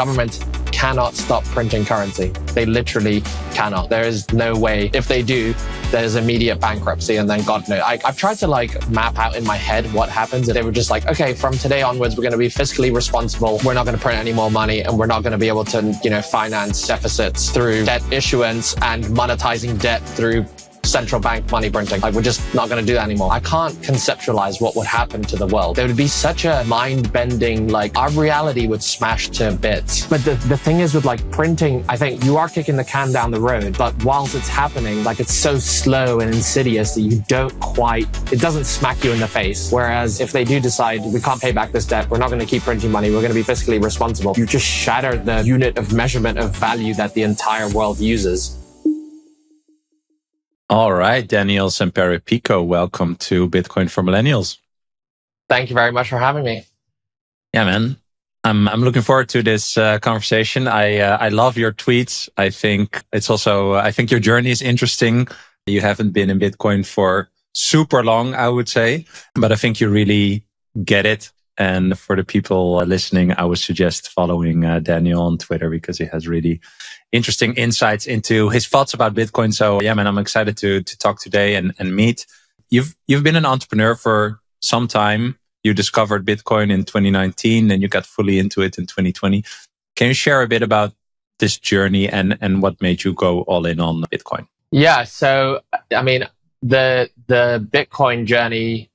governments cannot stop printing currency. They literally cannot. There is no way. If they do, there's immediate bankruptcy and then God knows. I, have tried to like map out in my head what happens. And they were just like, okay, from today onwards, we're going to be fiscally responsible. We're not going to print any more money and we're not going to be able to, you know, finance deficits through debt issuance and monetizing debt through central bank money printing. Like, we're just not going to do that anymore. I can't conceptualize what would happen to the world. There would be such a mind bending, like, our reality would smash to bits. But the, the thing is with like printing, I think you are kicking the can down the road, but whilst it's happening, like, it's so slow and insidious that you don't quite, it doesn't smack you in the face. Whereas if they do decide we can't pay back this debt, we're not going to keep printing money, we're going to be fiscally responsible, you just shatter the unit of measurement of value that the entire world uses. All right, Daniel Sempere Pico, welcome to Bitcoin for Millennials. Thank you very much for having me. Yeah, man. I'm I'm looking forward to this uh, conversation. I uh, I love your tweets. I think it's also I think your journey is interesting. You haven't been in Bitcoin for super long, I would say, but I think you really get it. And for the people listening, I would suggest following uh, Daniel on Twitter because he has really interesting insights into his thoughts about Bitcoin. So yeah, man, I'm excited to to talk today and, and meet. You've you've been an entrepreneur for some time. You discovered Bitcoin in 2019, and you got fully into it in 2020. Can you share a bit about this journey and and what made you go all in on Bitcoin? Yeah, so I mean the the Bitcoin journey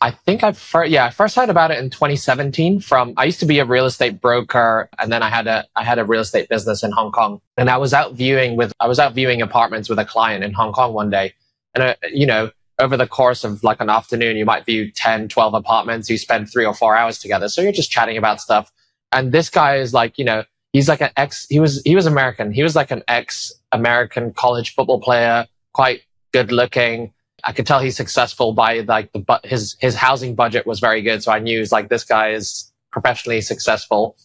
I think I first, yeah, I first heard about it in 2017 from, I used to be a real estate broker and then I had a, I had a real estate business in Hong Kong and I was out viewing with, I was out viewing apartments with a client in Hong Kong one day. And, uh, you know, over the course of like an afternoon, you might view 10, 12 apartments. You spend three or four hours together. So you're just chatting about stuff. And this guy is like, you know, he's like an ex, he was, he was American. He was like an ex American college football player, quite good looking I could tell he's successful by like the but his his housing budget was very good, so I knew was like this guy is professionally successful.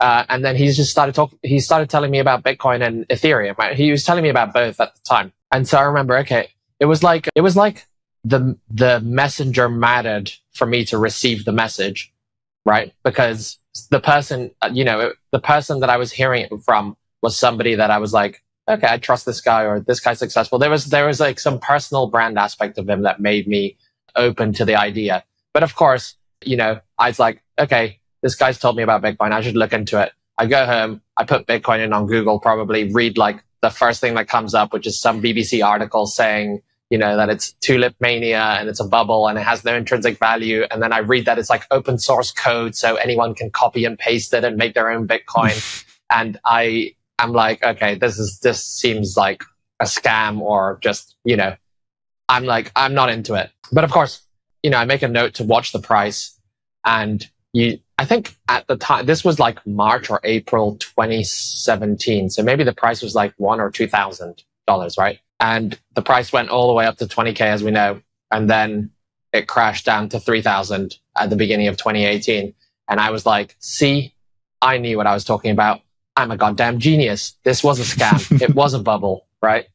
Uh, and then he just started talking. He started telling me about Bitcoin and Ethereum. Right? He was telling me about both at the time, and so I remember. Okay, it was like it was like the the messenger mattered for me to receive the message, right? Because the person, you know, the person that I was hearing it from was somebody that I was like, okay, I trust this guy or this guy's successful. There was there was like some personal brand aspect of him that made me open to the idea. But of course, you know, I was like, okay, this guy's told me about Bitcoin. I should look into it. I go home, I put Bitcoin in on Google, probably read like the first thing that comes up, which is some BBC article saying, you know, that it's tulip mania and it's a bubble and it has no intrinsic value. And then I read that it's like open source code. So anyone can copy and paste it and make their own Bitcoin. and I I'm like, okay, this is this seems like a scam or just, you know, I'm like, I'm not into it. But of course, you know, I make a note to watch the price and you I think at the time this was like March or April 2017. So maybe the price was like one or two thousand dollars, right? And the price went all the way up to 20k as we know. And then it crashed down to 3000 at the beginning of 2018. And I was like, see, I knew what I was talking about. I'm a goddamn genius. This was a scam. it was a bubble, right?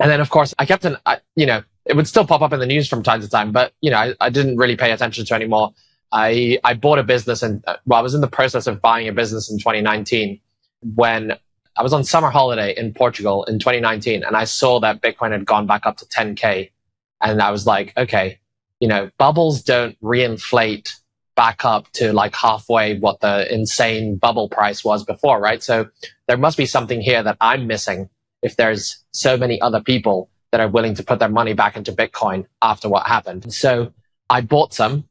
And then, of course, I kept an, I, you know, it would still pop up in the news from time to time, but, you know, I, I didn't really pay attention to anymore. I, I bought a business and, uh, well, I was in the process of buying a business in 2019 when I was on summer holiday in Portugal in 2019 and I saw that Bitcoin had gone back up to 10K. And I was like, okay, you know, bubbles don't reinflate back up to like halfway what the insane bubble price was before, right? So there must be something here that I'm missing if there's so many other people that are willing to put their money back into Bitcoin after what happened. So I bought some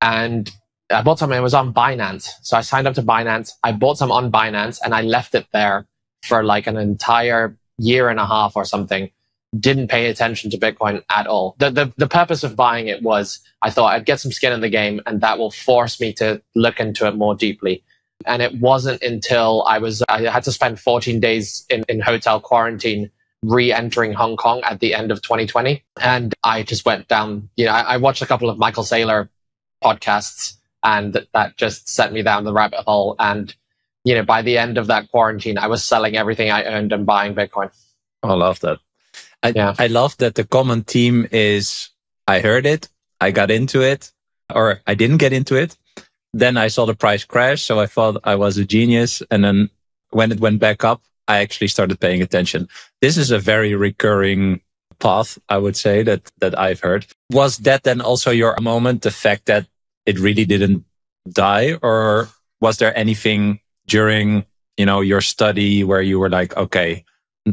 and I bought some and it was on Binance. So I signed up to Binance. I bought some on Binance and I left it there for like an entire year and a half or something didn't pay attention to Bitcoin at all. The, the, the purpose of buying it was I thought I'd get some skin in the game and that will force me to look into it more deeply. And it wasn't until I was, I had to spend 14 days in, in hotel quarantine re-entering Hong Kong at the end of 2020. And I just went down, you know, I, I watched a couple of Michael Saylor podcasts and that, that just sent me down the rabbit hole. And, you know, by the end of that quarantine, I was selling everything I owned and buying Bitcoin. I love that. I, yeah. I love that the common theme is I heard it, I got into it, or I didn't get into it. then I saw the price crash. So I thought I was a genius. And then when it went back up, I actually started paying attention. This is a very recurring path, I would say that, that I've heard. Was that then also your moment? The fact that it really didn't die or was there anything during, you know, your study where you were like, okay,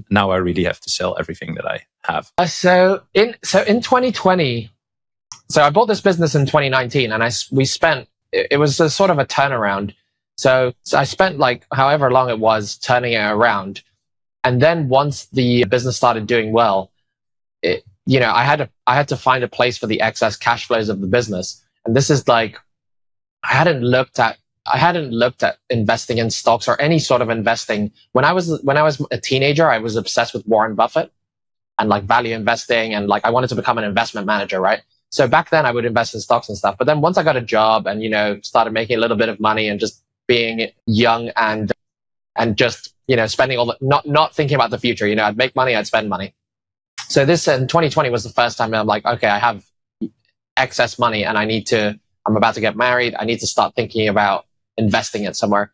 now I really have to sell everything that I have? Uh, so in, so in 2020, so I bought this business in 2019 and I, we spent, it was a sort of a turnaround. So, so I spent like however long it was turning it around. And then once the business started doing well, it, you know, I had to, I had to find a place for the excess cash flows of the business. And this is like, I hadn't looked at, I hadn't looked at investing in stocks or any sort of investing. When I was, when I was a teenager, I was obsessed with Warren Buffett and like value investing and like I wanted to become an investment manager, right? So back then I would invest in stocks and stuff. But then once I got a job and, you know, started making a little bit of money and just being young and, and just, you know, spending all the, not, not thinking about the future, you know, I'd make money, I'd spend money. So this in 2020 was the first time I'm like, okay, I have excess money and I need to, I'm about to get married. I need to start thinking about investing it somewhere.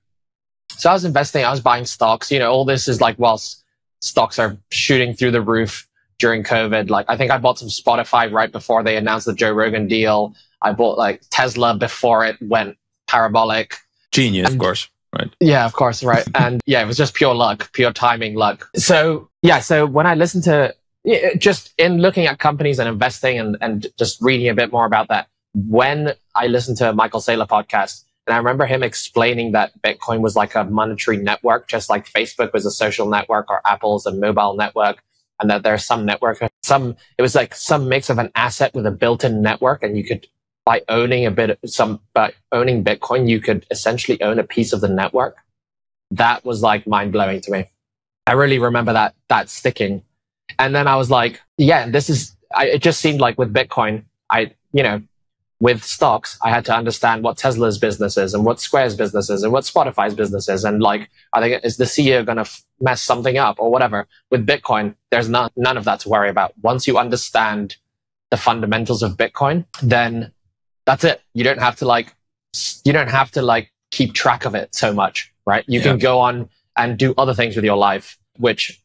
So I was investing, I was buying stocks, you know, all this is like whilst stocks are shooting through the roof during COVID. Like I think I bought some Spotify right before they announced the Joe Rogan deal. I bought like Tesla before it went parabolic. Genius, and, of course. Right. Yeah, of course. Right. and yeah, it was just pure luck, pure timing luck. So yeah. So when I listened to just in looking at companies and investing and, and just reading a bit more about that, when I listened to Michael Saylor podcast, and I remember him explaining that Bitcoin was like a monetary network, just like Facebook was a social network or Apple's a mobile network and that there's some network, some, it was like some mix of an asset with a built-in network. And you could, by owning a bit, some, by owning Bitcoin, you could essentially own a piece of the network. That was like mind blowing to me. I really remember that, that sticking. And then I was like, yeah, this is, I, it just seemed like with Bitcoin, I, you know, with stocks, I had to understand what Tesla's business is and what Square's business is and what Spotify's business is. And like, I think is the CEO going to f- mess something up or whatever? With Bitcoin, there's not, none of that to worry about. Once you understand the fundamentals of Bitcoin, then that's it. You don't have to like, you don't have to like keep track of it so much, right? You yeah. can go on and do other things with your life, which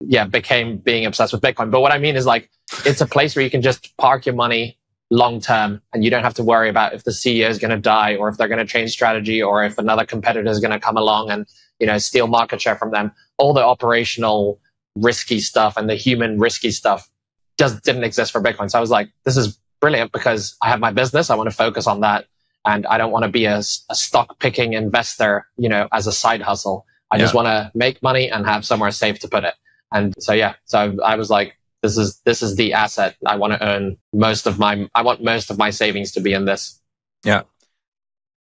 yeah, became being obsessed with Bitcoin. But what I mean is like, it's a place where you can just park your money long term and you don't have to worry about if the CEO is going to die or if they're going to change strategy or if another competitor is going to come along and, you know, steal market share from them. All the operational risky stuff and the human risky stuff just didn't exist for Bitcoin. So I was like, this is brilliant because I have my business. I want to focus on that. And I don't want to be a, a stock picking investor, you know, as a side hustle. I yeah. just want to make money and have somewhere safe to put it. And so, yeah, so I was like, this is this is the asset I want to earn most of my I want most of my savings to be in this. Yeah.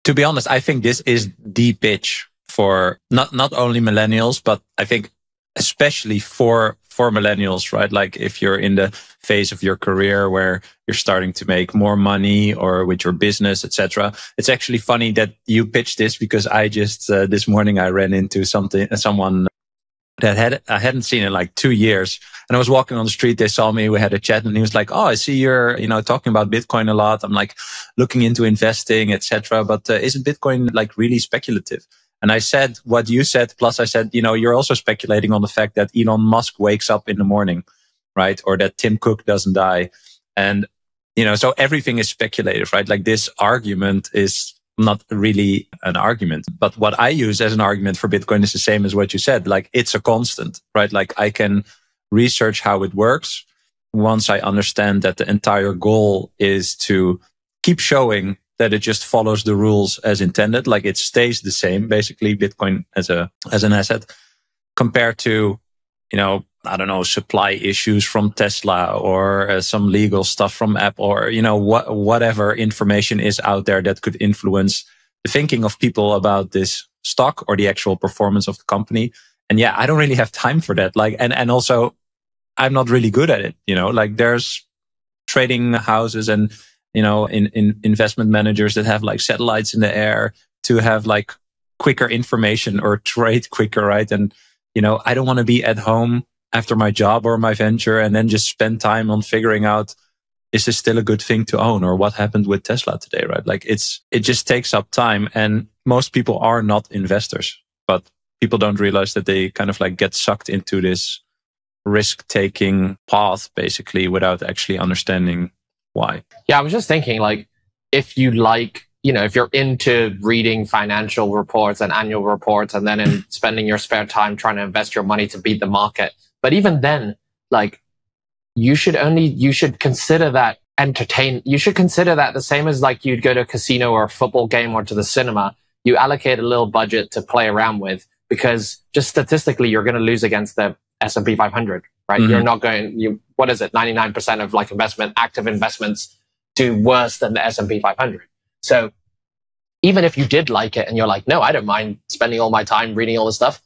To be honest, I think this is the pitch for not not only millennials, but I think especially for for millennials, right? Like if you're in the phase of your career where you're starting to make more money or with your business, etc. It's actually funny that you pitched this because I just uh, this morning I ran into something someone that had I hadn't seen in like two years. And I was walking on the street. They saw me. We had a chat, and he was like, "Oh, I see you're you know talking about Bitcoin a lot. I'm like looking into investing, etc. But uh, isn't Bitcoin like really speculative?" And I said what you said. Plus, I said, you know, you're also speculating on the fact that Elon Musk wakes up in the morning, right? Or that Tim Cook doesn't die, and you know, so everything is speculative, right? Like this argument is not really an argument. But what I use as an argument for Bitcoin is the same as what you said. Like it's a constant, right? Like I can research how it works. Once I understand that the entire goal is to keep showing that it just follows the rules as intended, like it stays the same, basically Bitcoin as a, as an asset compared to, you know, I don't know, supply issues from Tesla or uh, some legal stuff from Apple or, you know, what, whatever information is out there that could influence the thinking of people about this stock or the actual performance of the company. And yeah, I don't really have time for that. Like, and, and also I'm not really good at it. You know, like there's trading houses and, you know, in, in investment managers that have like satellites in the air to have like quicker information or trade quicker, right? And, you know, I don't want to be at home after my job or my venture and then just spend time on figuring out is this still a good thing to own or what happened with Tesla today, right? Like it's, it just takes up time and most people are not investors, but people don't realize that they kind of like get sucked into this risk taking path basically without actually understanding why. Yeah. I was just thinking like, if you like, you know, if you're into reading financial reports and annual reports and then in spending your spare time trying to invest your money to beat the market. But even then, like you should only, you should consider that entertain. You should consider that the same as like you'd go to a casino or a football game or to the cinema. You allocate a little budget to play around with because just statistically, you're going to lose against the S&P 500, right? Mm-hmm. You're not going, you, what is it? 99% of like investment, active investments do worse than the S&P 500. So even if you did like it and you're like, no, I don't mind spending all my time reading all this stuff,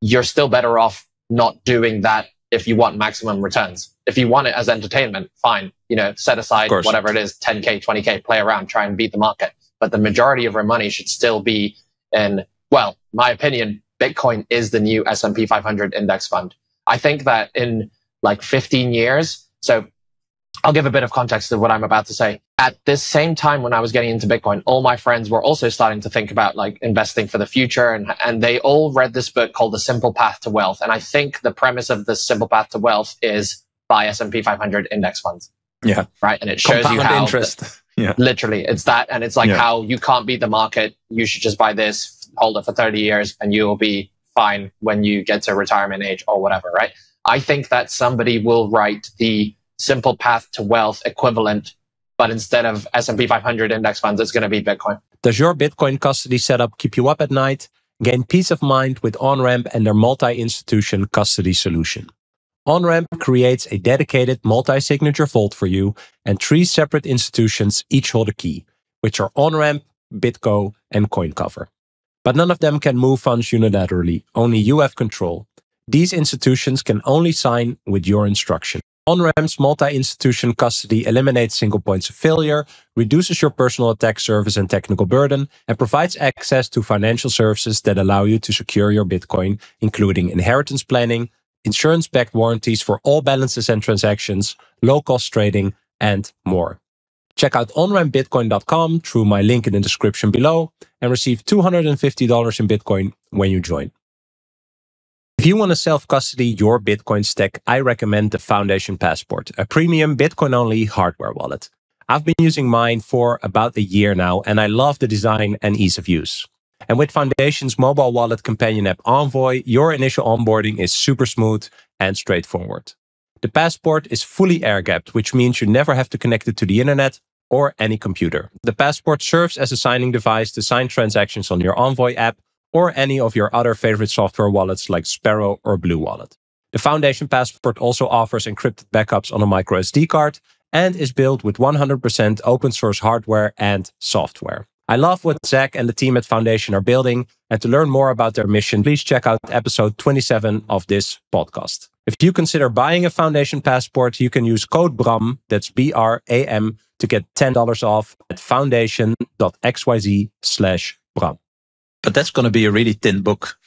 you're still better off not doing that if you want maximum returns. If you want it as entertainment, fine. You know, set aside whatever it is, 10K, 20K, play around, try and beat the market. But the majority of your money should still be in, well, my opinion, Bitcoin is the new S&P 500 index fund. I think that in like 15 years, so I'll give a bit of context to what I'm about to say. At this same time when I was getting into Bitcoin, all my friends were also starting to think about like investing for the future and, and they all read this book called The Simple Path to Wealth. And I think the premise of the Simple Path to Wealth is buy S&P 500 index funds. Yeah. Right. And it shows Compound you how interest. The, yeah. Literally it's that. And it's like yeah. how you can't beat the market. You should just buy this, hold it for 30 years and you will be fine when you get to retirement age or whatever. Right. I think that somebody will write the simple path to wealth equivalent, but instead of S&P 500 index funds, it's going to be Bitcoin. Does your Bitcoin custody setup keep you up at night? Gain peace of mind with OnRamp and their multi-institution custody solution. OnRamp creates a dedicated multi-signature vault for you and three separate institutions each hold a key, which are OnRamp, BitGo, and CoinCover. But none of them can move funds unilaterally, only you have control. These institutions can only sign with your instruction. OnRamp's multi-institution custody eliminates single points of failure, reduces your personal attack surface and technical burden, and provides access to financial services that allow you to secure your Bitcoin, including inheritance planning, insurance-backed warranties for all balances and transactions, low-cost trading, and more. Check out onrampbitcoin.com through my link in the description below and receive $250 in Bitcoin when you join. If you want to self-custody your Bitcoin stack, I recommend the Foundation Passport, a premium Bitcoin-only hardware wallet. I've been using mine for about a year now, and I love the design and ease of use. And with Foundation's mobile wallet companion app Envoy, your initial onboarding is super smooth and straightforward. The Passport is fully air-gapped, which means you never have to connect it to the internet or any computer. The Passport serves as a signing device to sign transactions on your Envoy app or any of your other favorite software wallets like Sparrow or Blue Wallet. The Foundation Passport also offers encrypted backups on a micro SD card and is built with 100% open source hardware and software. I love what Zach and the team at Foundation are building. And to learn more about their mission, please check out episode 27 of this podcast. If you consider buying a Foundation Passport, you can use code BRAM, that's B R A M, to get $10 off at foundation.xyz slash BRAM. But that's going to be a really thin book,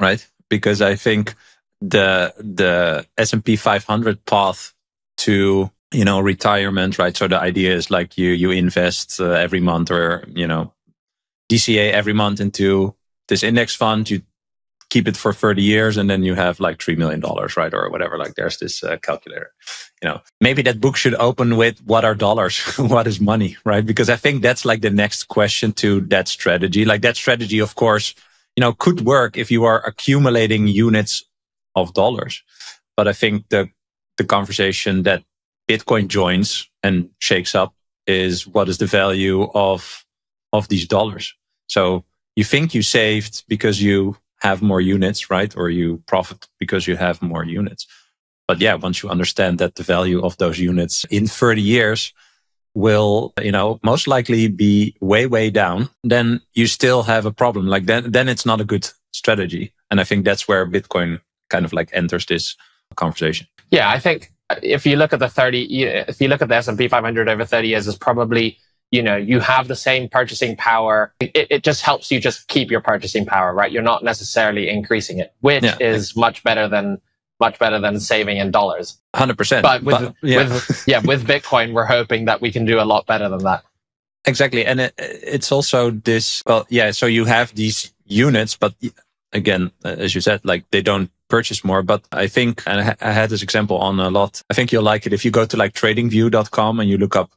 right? Because I think the the S&P 500 path to you know retirement, right? So the idea is like you you invest uh, every month or you know DCA every month into this index fund. You keep it for 30 years and then you have like $3 million, right? Or whatever. Like there's this uh, calculator, you know, maybe that book should open with what are dollars? what is money, right? Because I think that's like the next question to that strategy. Like that strategy, of course, you know, could work if you are accumulating units of dollars. But I think the, the conversation that Bitcoin joins and shakes up is what is the value of, of these dollars? So you think you saved because you have more units, right? Or you profit because you have more units. But yeah, once you understand that the value of those units in 30 years will, you know, most likely be way, way down, then you still have a problem. Like then, then it's not a good strategy. And I think that's where Bitcoin kind of like enters this conversation. Yeah, I think if you look at the 30, if you look at the S&P 500 over 30 years, it's probably you know, you have the same purchasing power. It, it just helps you just keep your purchasing power, right? You're not necessarily increasing it, which yeah. is much better than much better than saving in dollars. Hundred percent. But with but, yeah. with yeah with Bitcoin, we're hoping that we can do a lot better than that. Exactly, and it, it's also this. Well, yeah. So you have these units, but again, as you said, like they don't purchase more. But I think, and I had this example on a lot. I think you'll like it if you go to like TradingView.com and you look up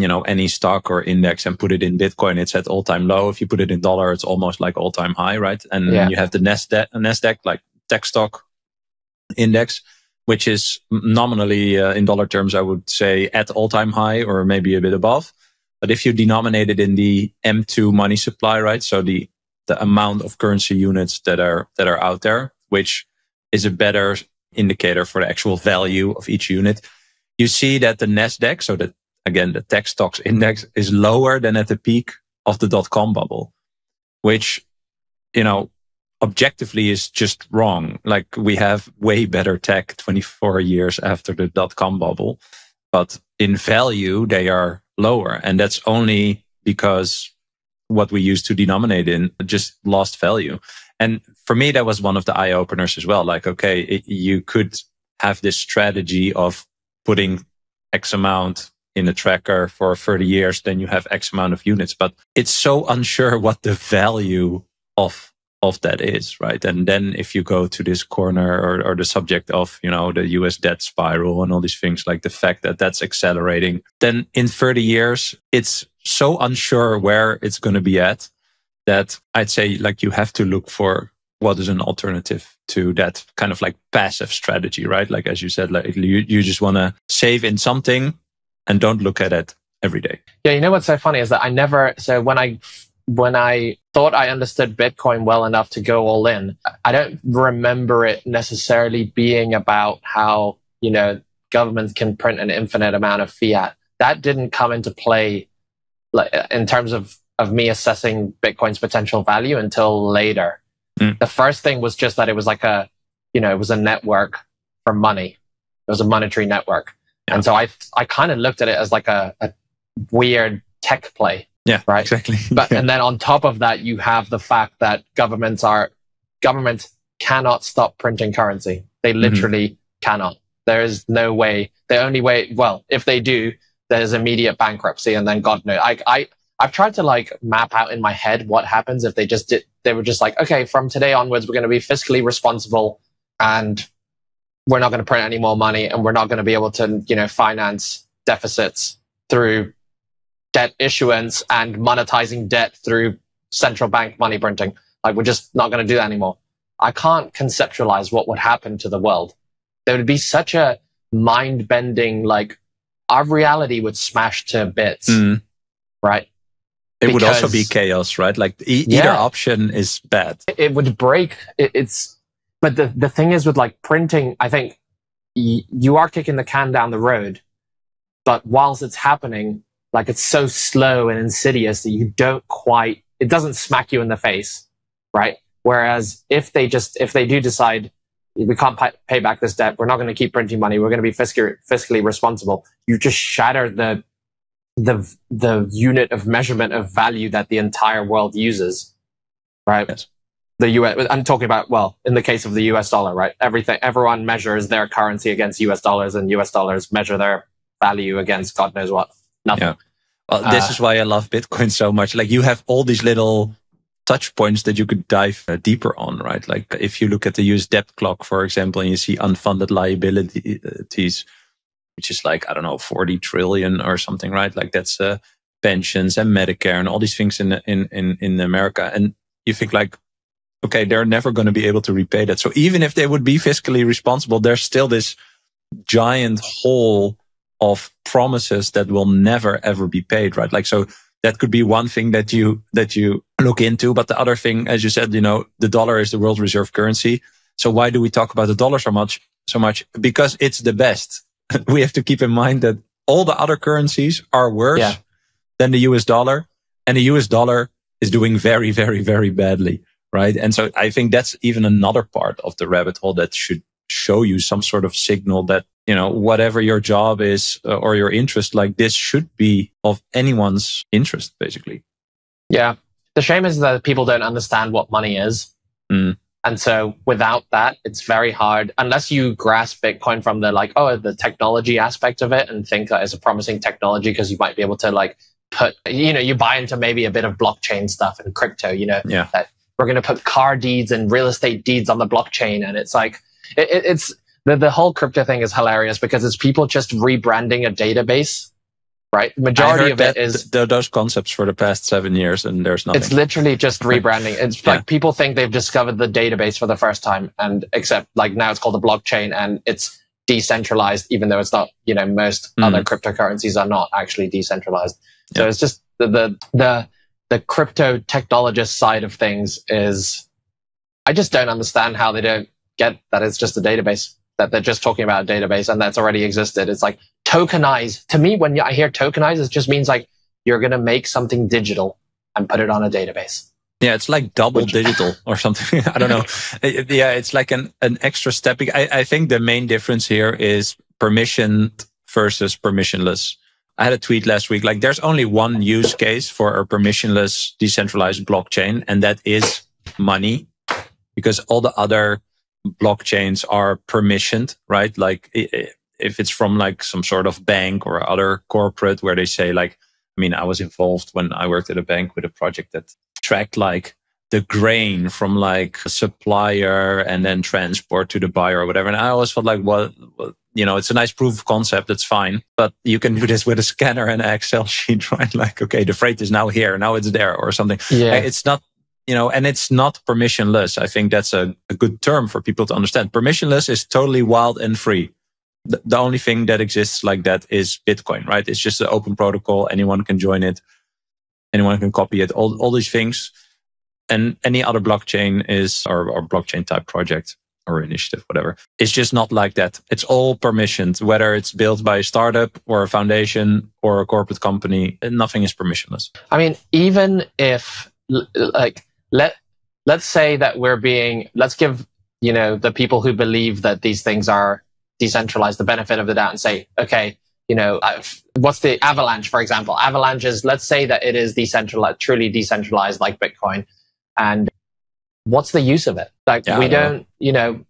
you know any stock or index and put it in bitcoin it's at all-time low. If you put it in dollar it's almost like all-time high right? And yeah. you have the nasdaq nasdaq like tech stock index which is nominally uh, in dollar terms i would say at all-time high or maybe a bit above. But if you denominate it in the m2 money supply right? So the the amount of currency units that are that are out there which is a better indicator for the actual value of each unit. You see that the nasdaq so the again, the tech stocks index is lower than at the peak of the dot com bubble, which, you know, objectively is just wrong. Like we have way better tech 24 years after the dot com bubble, but in value, they are lower. And that's only because what we used to denominate in just lost value. And for me, that was one of the eye openers as well. Like, okay, it, you could have this strategy of putting X amount in a tracker for 30 years, then you have X amount of units. But it's so unsure what the value of of that is, right? And then if you go to this corner or, or the subject of, you know, the US debt spiral and all these things, like the fact that that's accelerating, then in 30 years, it's so unsure where it's going to be at that I'd say like you have to look for what is an alternative to that kind of like passive strategy, right? Like, as you said, like you, you just want to save in something and don't look at it every day. Yeah, you know what's so funny is that I never so when I when I thought I understood Bitcoin well enough to go all in, I don't remember it necessarily being about how, you know, governments can print an infinite amount of fiat. That didn't come into play like in terms of of me assessing Bitcoin's potential value until later. Mm. The first thing was just that it was like a, you know, it was a network for money. It was a monetary network. And so I I kind of looked at it as like a, a weird tech play. Yeah, right. Exactly. But yeah. and then on top of that, you have the fact that governments are governments cannot stop printing currency. They mm-hmm. literally mm-hmm. cannot. There is no way. The only way, well, if they do, there's immediate bankruptcy, and then God knows. I I I've tried to like map out in my head what happens if they just did. They were just like, okay, from today onwards, we're going to be fiscally responsible and we're not going to print any more money and we're not going to be able to, you know, finance deficits through debt issuance and monetizing debt through central bank money printing. Like we're just not going to do that anymore. I can't conceptualize what would happen to the world. There would be such a mind bending, like our reality would smash to bits, mm. right? It because, would also be chaos, right? Like e- yeah, either option is bad. It would break. It, it's but the, the thing is with like printing, I think you are kicking the can down the road, but whilst it's happening, like it's so slow and insidious that you don't quite, it doesn't smack you in the face, right? Whereas if they just, if they do decide we can't pay, pay back this debt, we're not going to keep printing money, we're going to be fiscally, fiscally responsible, you just shatter the, the, the unit of measurement of value that the entire world uses, right? Yes the US, I'm talking about, well, in the case of the US dollar, right? Everything, everyone measures their currency against US dollars and US dollars measure their value against God knows what. Nothing. Yeah. Well, this uh, is why I love Bitcoin so much. Like you have all these little touch points that you could dive uh, deeper on, right? Like if you look at the US debt clock, for example, and you see unfunded liabilities, which is like, I don't know, 40 trillion or something, right? Like that's, uh, pensions and Medicare and all these things in, in, in, in America. And you think like, okay, they're never going to be able to repay that. So even if they would be fiscally responsible, there's still this giant hole of promises that will never ever be paid, right? Like, so that could be one thing that you, that you look into. But the other thing, as you said, you know, the dollar is the world reserve currency. So why do we talk about the dollar so much? So much because it's the best. we have to keep in mind that all the other currencies are worse yeah. than the US dollar and the US dollar is doing very, very, very badly right? And so I think that's even another part of the rabbit hole that should show you some sort of signal that, you know, whatever your job is uh, or your interest, like this should be of anyone's interest, basically. Yeah. The shame is that people don't understand what money is. Mm. And so without that, it's very hard unless you grasp Bitcoin from the like, oh, the technology aspect of it and think that it's a promising technology because you might be able to like put, you know, you buy into maybe a bit of blockchain stuff and crypto, you know, yeah. that we're going to put car deeds and real estate deeds on the blockchain. And it's like, it, it's the, the whole crypto thing is hilarious because it's people just rebranding a database right? The majority of it is th- those concepts for the past seven years, and there's nothing. It's literally just rebranding. It's yeah. like people think they've discovered the database for the first time, and except like now it's called a blockchain, and it's decentralized, even though it's not. You know, most mm. other cryptocurrencies are not actually decentralized. So yeah. it's just the, the the the crypto technologist side of things is. I just don't understand how they don't get that it's just a database that they're just talking about a database and that's already existed. It's like tokenize. To me, when I hear tokenize, it just means like you're going to make something digital and put it on a database. Yeah, it's like double Which, digital or something. I don't know. yeah, it's like an, an extra step. I, I think the main difference here is permissioned versus permissionless. I had a tweet last week, like there's only one use case for a permissionless decentralized blockchain, and that is money because all the other blockchains are permissioned, right? Like if it's from like some sort of bank or other corporate where they say like, I mean, I was involved when I worked at a bank with a project that tracked like the grain from like a supplier and then transport to the buyer or whatever. And I always felt like, well, you know, it's a nice proof of concept. That's fine. But you can do this with a scanner and an Excel sheet, right? Like, okay, the freight is now here. Now it's there or something. Yeah. Uh, it's not you know, and it's not permissionless. I think that's a, a good term for people to understand. Permissionless is totally wild and free. The, the only thing that exists like that is Bitcoin, right? It's just an open protocol. Anyone can join it. Anyone can copy it. All, all these things. And any other blockchain is, or, or blockchain type project or initiative, whatever. It's just not like that. It's all permissioned, whether it's built by a startup or a foundation or a corporate company. Nothing is permissionless. I mean, even if like let let's say that we're being let's give you know the people who believe that these things are decentralized the benefit of the doubt and say okay you know what's the avalanche for example avalanche is let's say that it is decentralized truly decentralized like bitcoin and what's the use of it like yeah, we don't you know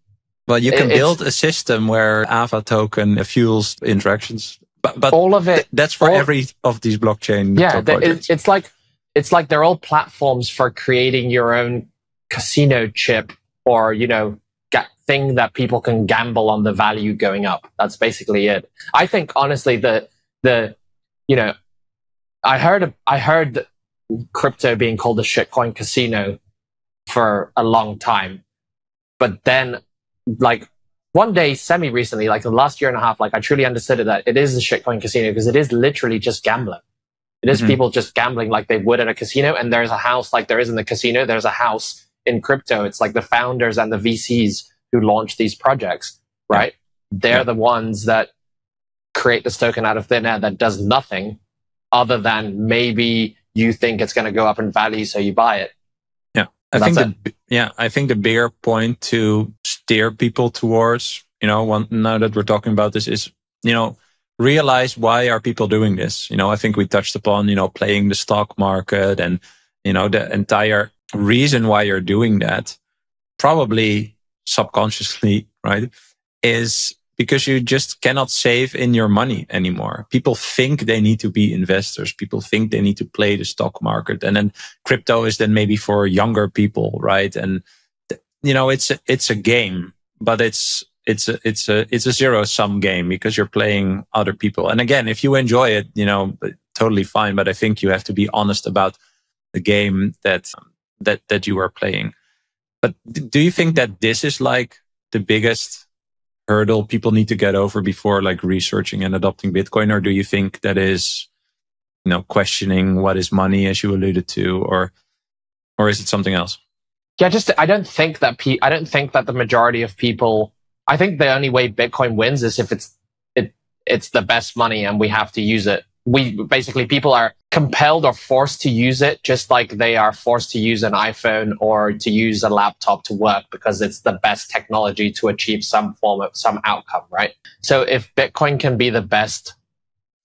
well you can build a system where ava token fuels interactions but, but all of it th- that's for all, every of these blockchain yeah the, it's like it's like they're all platforms for creating your own casino chip or, you know, thing that people can gamble on the value going up. That's basically it. I think honestly the the you know I heard I heard crypto being called a shitcoin casino for a long time. But then like one day semi recently, like the last year and a half, like I truly understood it that it is a shitcoin casino because it is literally just gambling. It is mm-hmm. people just gambling like they would at a casino. And there's a house like there is in the casino. There's a house in crypto. It's like the founders and the VCs who launch these projects, right? Yeah. They're yeah. the ones that create this token out of thin air that does nothing other than maybe you think it's going to go up in value. So you buy it. I think the, yeah, I think the bigger point to steer people towards, you know, one, now that we're talking about this is, you know, realize why are people doing this? You know, I think we touched upon, you know, playing the stock market and, you know, the entire reason why you're doing that, probably subconsciously, right, is because you just cannot save in your money anymore. People think they need to be investors. People think they need to play the stock market. And then crypto is then maybe for younger people, right? And, you know, it's, a, it's a game, but it's, it's a it's a it's a zero sum game because you're playing other people. And again, if you enjoy it, you know, totally fine. But I think you have to be honest about the game that that that you are playing. But do you think that this is like the biggest hurdle people need to get over before like researching and adopting Bitcoin, or do you think that is you know questioning what is money, as you alluded to, or or is it something else? Yeah, just I don't think that pe- I don't think that the majority of people I think the only way Bitcoin wins is if it's it it's the best money and we have to use it. We basically people are compelled or forced to use it just like they are forced to use an iPhone or to use a laptop to work because it's the best technology to achieve some form of some outcome, right? So if Bitcoin can be the best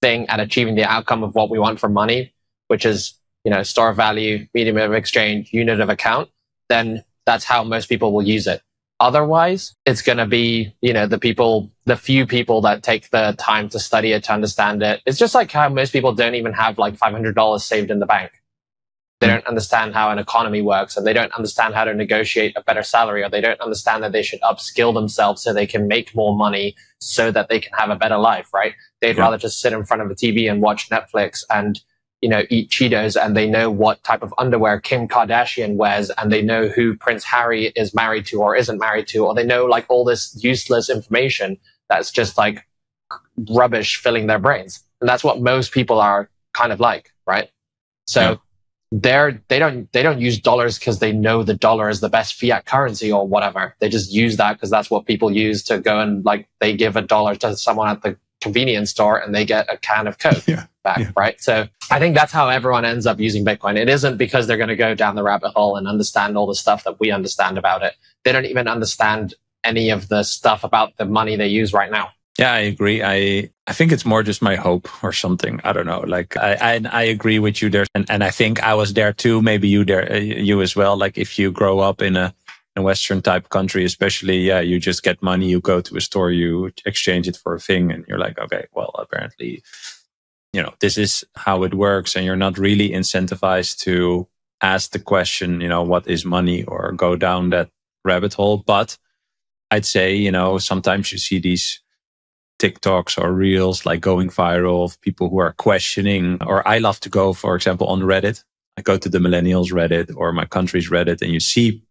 thing at achieving the outcome of what we want for money, which is, you know, store of value, medium of exchange, unit of account, then that's how most people will use it. Otherwise, it's going to be, you know, the people, the few people that take the time to study it, to understand it. It's just like how most people don't even have like $500 saved in the bank. They don't understand how an economy works and they don't understand how to negotiate a better salary or they don't understand that they should upskill themselves so they can make more money so that they can have a better life, right? They'd yeah. rather just sit in front of a TV and watch Netflix and, you know, eat Cheetos and they know what type of underwear Kim Kardashian wears and they know who Prince Harry is married to or isn't married to, or they know like all this useless information that's just like rubbish filling their brains. And that's what most people are kind of like, right? So yeah they're they don't they don't use dollars because they know the dollar is the best fiat currency or whatever. They just use that because that's what people use to go and like they give a dollar to someone at the convenience store and they get a can of Coke yeah, back, yeah. right? So I think that's how everyone ends up using Bitcoin. It isn't because they're going to go down the rabbit hole and understand all the stuff that we understand about it. They don't even understand any of the stuff about the money they use right now. Yeah, I agree. I I think it's more just my hope or something. I don't know. Like I I, I agree with you there, and, and I think I was there too. Maybe you there, uh, you as well. Like if you grow up in a a Western type country, especially, yeah, you just get money, you go to a store, you exchange it for a thing, and you're like, okay, well, apparently, you know, this is how it works, and you're not really incentivized to ask the question, you know, what is money, or go down that rabbit hole. But I'd say, you know, sometimes you see these TikToks or reels like going viral of people who are questioning, or I love to go, for example, on Reddit. I go to the millennials Reddit or my country's Reddit and you see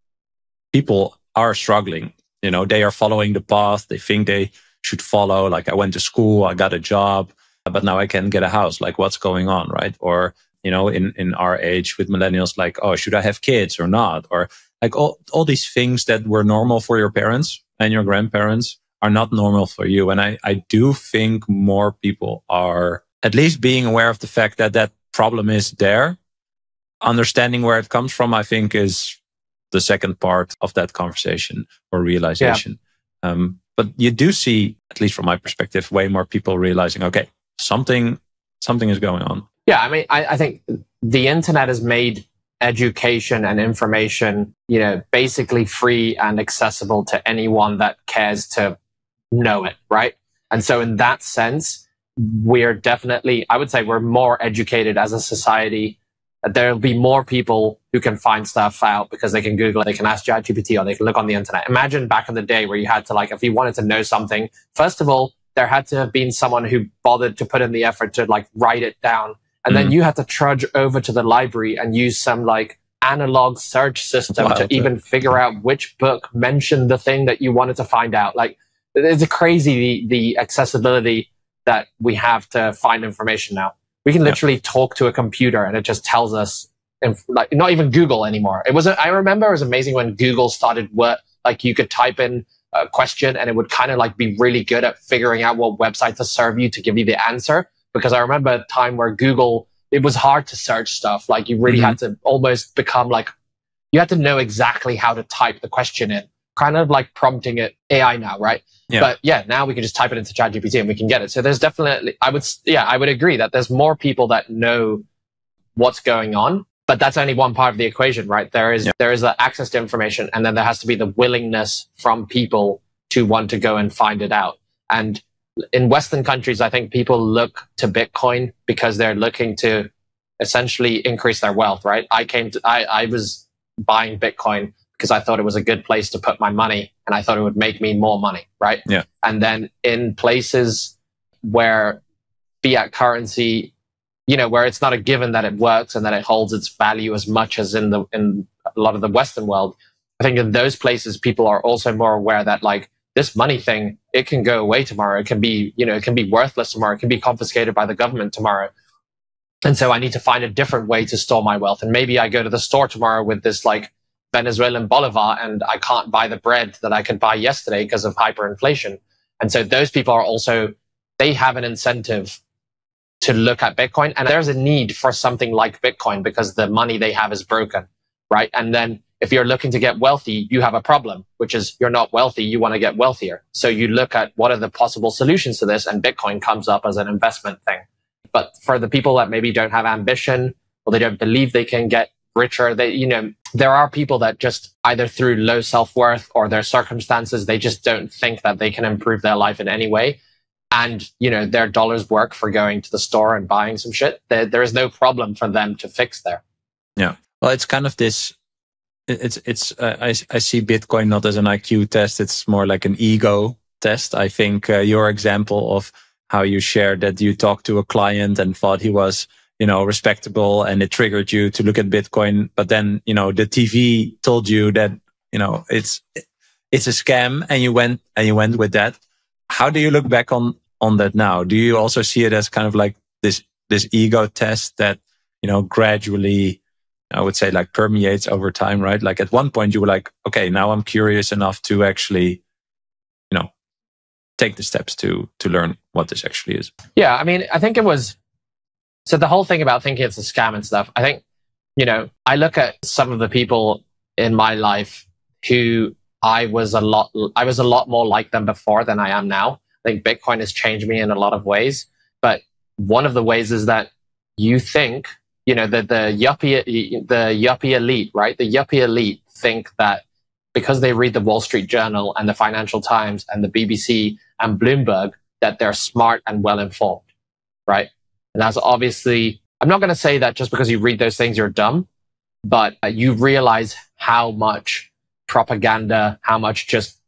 people are struggling. You know, they are following the path they think they should follow. Like I went to school, I got a job, but now I can't get a house. Like what's going on? Right. Or, you know, in, in our age with millennials, like, oh, should I have kids or not? Or like all, all these things that were normal for your parents and your grandparents are not normal for you. And I, I do think more people are at least being aware of the fact that that problem is there. Understanding where it comes from, I think is the second part of that conversation or realization. Yeah. Um, but you do see, at least from my perspective, way more people realizing, okay, something, something is going on. Yeah. I mean, I, I think the internet has made education and information, you know, basically free and accessible to anyone that cares to know it, right? And so in that sense, we're definitely, I would say we're more educated as a society. There'll be more people who can find stuff out because they can Google it, they can ask ChatGPT or they can look on the internet. Imagine back in the day where you had to like, if you wanted to know something, first of all, there had to have been someone who bothered to put in the effort to like write it down. And mm. then you had to trudge over to the library and use some like analog search system to even figure out which book mentioned the thing that you wanted to find out. Like it's crazy the, the accessibility that we have to find information now. We can literally yeah. talk to a computer and it just tells us, inf- like not even Google anymore. It was, I remember it was amazing when Google started what, like you could type in a question and it would kind of like be really good at figuring out what website to serve you to give you the answer. Because I remember a time where Google, it was hard to search stuff. Like you really mm-hmm. had to almost become like, you had to know exactly how to type the question in, kind of like prompting it AI now, right? Yeah. But yeah, now we can just type it into ChatGPT and we can get it. So there's definitely, I would, yeah, I would agree that there's more people that know what's going on, but that's only one part of the equation, right? There is, yeah. there is the access to information and then there has to be the willingness from people to want to go and find it out. And in Western countries, I think people look to Bitcoin because they're looking to essentially increase their wealth, right? I came to, I, I was buying Bitcoin because I thought it was a good place to put my money and I thought it would make me more money, right? Yeah. And then in places where fiat currency, you know, where it's not a given that it works and that it holds its value as much as in the in a lot of the Western world, I think in those places people are also more aware that like this money thing, it can go away tomorrow. It can be, you know, it can be worthless tomorrow. It can be confiscated by the government tomorrow. And so I need to find a different way to store my wealth. And maybe I go to the store tomorrow with this like Venezuelan bolivar and I can't buy the bread that I could buy yesterday because of hyperinflation. And so those people are also, they have an incentive to look at Bitcoin and there's a need for something like Bitcoin because the money they have is broken, right? And then if you're looking to get wealthy, you have a problem, which is you're not wealthy. You want to get wealthier. So you look at what are the possible solutions to this and Bitcoin comes up as an investment thing. But for the people that maybe don't have ambition or they don't believe they can get richer. They, you know, there are people that just either through low self worth or their circumstances, they just don't think that they can improve their life in any way. And, you know, their dollars work for going to the store and buying some shit. There, there is no problem for them to fix there. Yeah. Well, it's kind of this it's it's uh, I I see Bitcoin not as an IQ test. It's more like an ego test. I think uh, your example of how you shared that you talked to a client and thought he was you know respectable and it triggered you to look at Bitcoin, but then you know the TV told you that you know it's it's a scam and you went and you went with that. How do you look back on on that now? Do you also see it as kind of like this this ego test that you know gradually I would say like permeates over time, right? Like at one point you were like, okay, now I'm curious enough to actually, you know, take the steps to to learn what this actually is. Yeah, I mean, I think it was so the whole thing about thinking it's a scam and stuff. I think, you know, I look at some of the people in my life who I was a lot I was a lot more like them before than I am now. I think Bitcoin has changed me in a lot of ways, but one of the ways is that you think you know, the, the yuppie, the yuppie elite, right? The yuppie elite think that because they read the Wall Street Journal and the Financial Times and the BBC and Bloomberg, that they're smart and well informed, right? And that's obviously, I'm not going to say that just because you read those things, you're dumb, but uh, you realize how much propaganda, how much just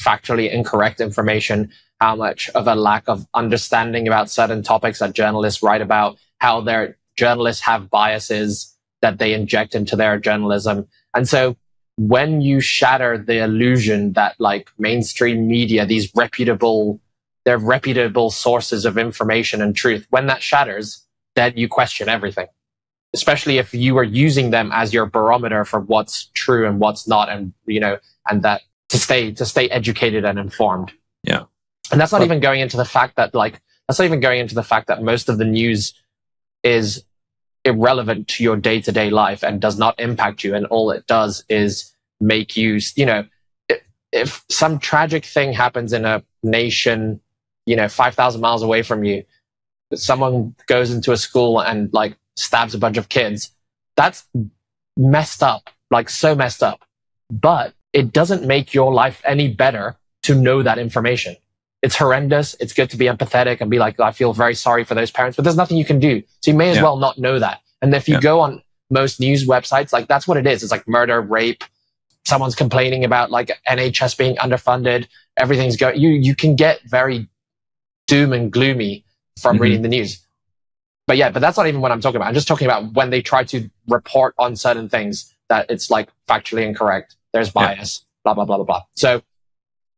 factually incorrect information, how much of a lack of understanding about certain topics that journalists write about, how they're journalists have biases that they inject into their journalism. And so when you shatter the illusion that like mainstream media, these reputable, they're reputable sources of information and truth, when that shatters, then you question everything. Especially if you are using them as your barometer for what's true and what's not, and you know, and that to stay to stay educated and informed. Yeah. And that's not but, even going into the fact that like that's not even going into the fact that most of the news is irrelevant to your day to day life and does not impact you. And all it does is make you, you know, if, if some tragic thing happens in a nation, you know, 5,000 miles away from you, someone goes into a school and like stabs a bunch of kids, that's messed up, like so messed up. But it doesn't make your life any better to know that information it's horrendous. It's good to be empathetic and be like, oh, I feel very sorry for those parents, but there's nothing you can do. So you may as yeah. well not know that. And if you yeah. go on most news websites, like that's what it is. It's like murder, rape. Someone's complaining about like NHS being underfunded. Everything's going, you, you can get very doom and gloomy from mm-hmm. reading the news. But yeah, but that's not even what I'm talking about. I'm just talking about when they try to report on certain things that it's like factually incorrect. There's bias, yeah. blah, blah, blah, blah, blah. So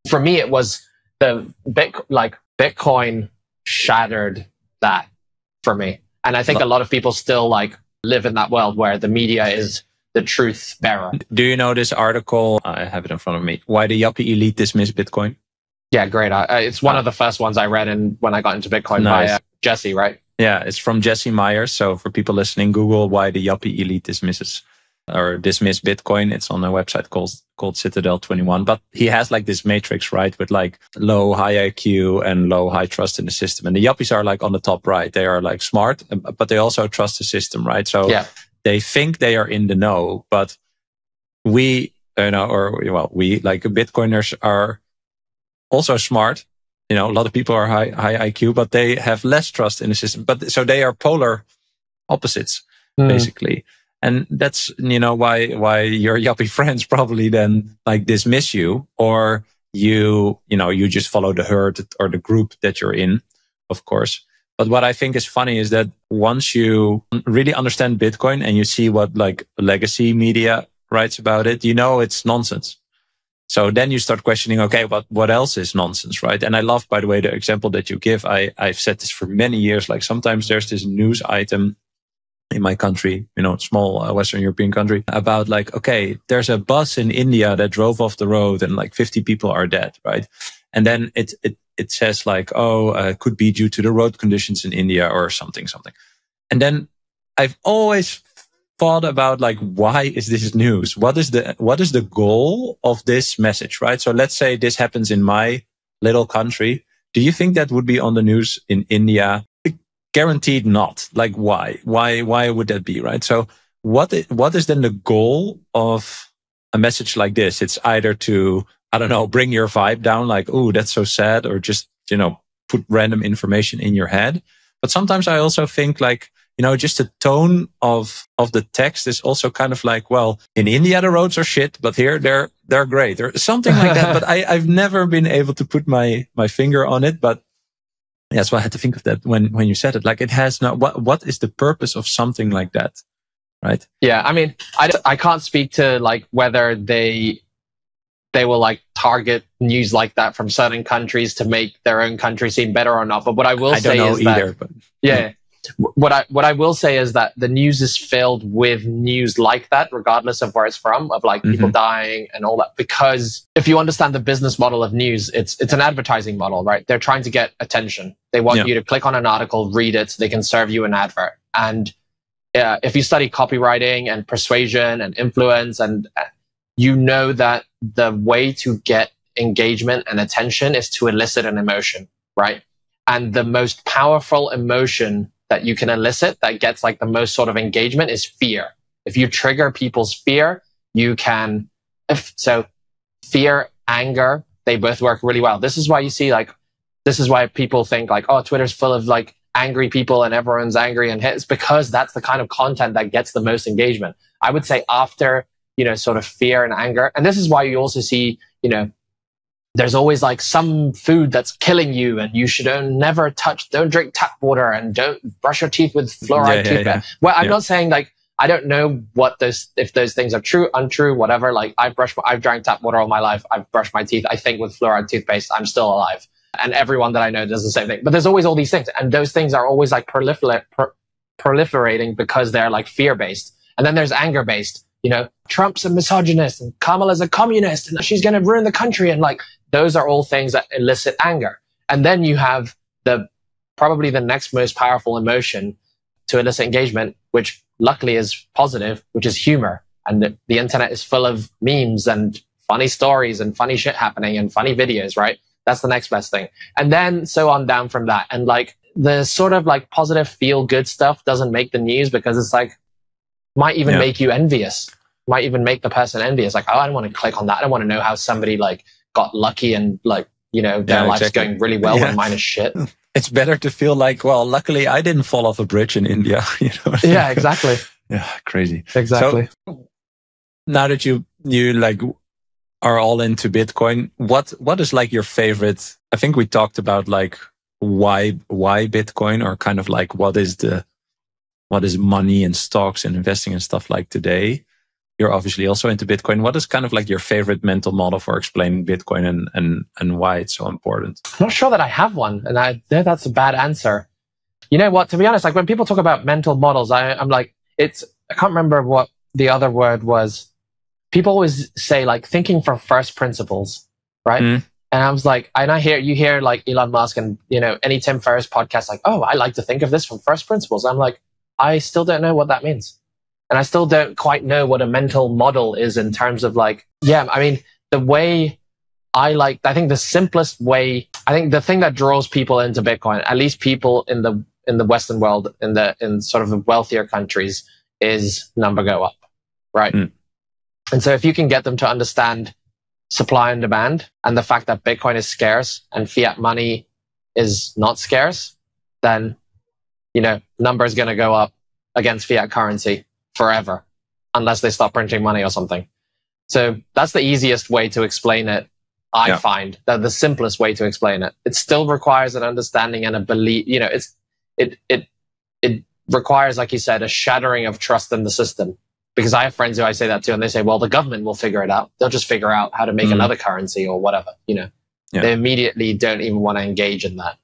for me, it was, the bit like Bitcoin shattered that for me. And I think a lot of people still like live in that world where the media is the truth bearer. Do you know this article? I have it in front of me. Why the yuppie elite dismiss Bitcoin? Yeah, great. I, it's one of the first ones I read in, when I got into Bitcoin nice. by uh, Jesse, right? Yeah, it's from Jesse Myers. So for people listening, Google why the yuppie elite dismisses or dismiss Bitcoin. It's on a website called called Citadel 21. But he has like this matrix, right, with like low, high IQ and low, high trust in the system. And the yuppies are like on the top right. They are like smart, but they also trust the system, right? So yeah. they think they are in the know, but we, you know, or well, we like Bitcoiners are also smart. You know, a lot of people are high, high IQ, but they have less trust in the system. But so they are polar opposites, mm. basically and that's you know why why your yuppie friends probably then like dismiss you or you you know you just follow the herd or the group that you're in of course but what i think is funny is that once you really understand bitcoin and you see what like legacy media writes about it you know it's nonsense so then you start questioning okay what what else is nonsense right and i love by the way the example that you give i i've said this for many years like sometimes there's this news item in my country, you know, small uh, Western European country, about like, okay, there's a bus in India that drove off the road and like 50 people are dead, right? And then it, it, it says like, oh, uh, could be due to the road conditions in India or something, something. And then I've always thought about like, why is this news? What is the, what is the goal of this message, right? So let's say this happens in my little country. Do you think that would be on the news in India guaranteed not. Like why? Why? Why would that be? Right. So what is, what is then the goal of a message like this? It's either to, I don't know, bring your vibe down, like, oh, that's so sad, or just, you know, put random information in your head. But sometimes I also think like, you know, just the tone of, of the text is also kind of like, well, in India, the roads are shit, but here they're, they're great or something like that. but I, I've never been able to put my, my finger on it. But yeah, so I had to think of that when, when you said it. Like it has not, what, what is the purpose of something like that? Right. Yeah. I mean, I, I can't speak to like whether they, they will like target news like that from certain countries to make their own country seem better or not. But what I will I say is either, that, but, yeah. yeah what I what I will say is that the news is filled with news like that, regardless of where it's from, of like mm-hmm. people dying and all that. Because if you understand the business model of news, it's it's an advertising model, right? They're trying to get attention. They want yeah. you to click on an article, read it, so they can serve you an advert. And uh, if you study copywriting and persuasion and influence, and uh, you know that the way to get engagement and attention is to elicit an emotion, right? And the most powerful emotion that you can elicit that gets like the most sort of engagement is fear. If you trigger people's fear, you can, if so fear, anger, they both work really well. This is why you see like, this is why people think like, oh, Twitter's full of like angry people and everyone's angry and it's because that's the kind of content that gets the most engagement. I would say after, you know, sort of fear and anger. And this is why you also see, you know, there's always like some food that's killing you and you should never touch, don't drink tap water and don't brush your teeth with fluoride yeah, toothpaste. Yeah, yeah. Well, I'm not saying like, I don't know what those, if those things are true, untrue, whatever. Like I've brushed, I've drank tap water all my life. I've brushed my teeth. I think with fluoride toothpaste, I'm still alive. And everyone that I know does the same thing. But there's always all these things. And those things are always like proliferate, proliferating because they're like fear based. And then there's anger based. You know, Trump's a misogynist and Kamala's a communist and she's going to ruin the country. And like those are all things that elicit anger. And then you have the probably the next most powerful emotion to elicit engagement, which luckily is positive, which is humor. And the, the internet is full of memes and funny stories and funny shit happening and funny videos, right? That's the next best thing. And then so on down from that. And like the sort of like positive feel good stuff doesn't make the news because it's like might even yeah. make you envious. Might even make the person envious. Like, oh, I don't want to click on that. I don't want to know how somebody like got lucky and like, you know, their yeah, life's exactly. going really well yeah. when mine is shit. It's better to feel like, well, luckily I didn't fall off a bridge in India. You know? Yeah, exactly. yeah, crazy. Exactly. So, now that you you like are all into Bitcoin, what what is like your favorite? I think we talked about like why why Bitcoin or kind of like what is the what is money and stocks and investing and stuff like today you're obviously also into Bitcoin. What is kind of like your favorite mental model for explaining Bitcoin and, and, and why it's so important? I'm not sure that I have one. And I that's a bad answer. You know what? To be honest, like when people talk about mental models, I, I'm like, it's, I can't remember what the other word was. People always say like thinking from first principles, right? Mm. And I was like, and I hear, you hear like Elon Musk and, you know, any Tim Ferriss podcast, like, oh, I like to think of this from first principles. I'm like, I still don't know what that means. And I still don't quite know what a mental model is in terms of like, yeah, I mean, the way I like, I think the simplest way, I think the thing that draws people into Bitcoin, at least people in the, in the Western world, in the, in sort of the wealthier countries is number go up, right? Mm. And so if you can get them to understand supply and demand and the fact that Bitcoin is scarce and fiat money is not scarce, then, you know, number is going to go up against fiat currency forever unless they stop printing money or something. So that's the easiest way to explain it. I yeah. find that the simplest way to explain it. It still requires an understanding and a belief. You know, it's it it it requires, like you said, a shattering of trust in the system. Because I have friends who I say that to, and they say, "Well, the government will figure it out. They'll just figure out how to make mm. another currency or whatever." You know, yeah. they immediately don't even want to engage in that.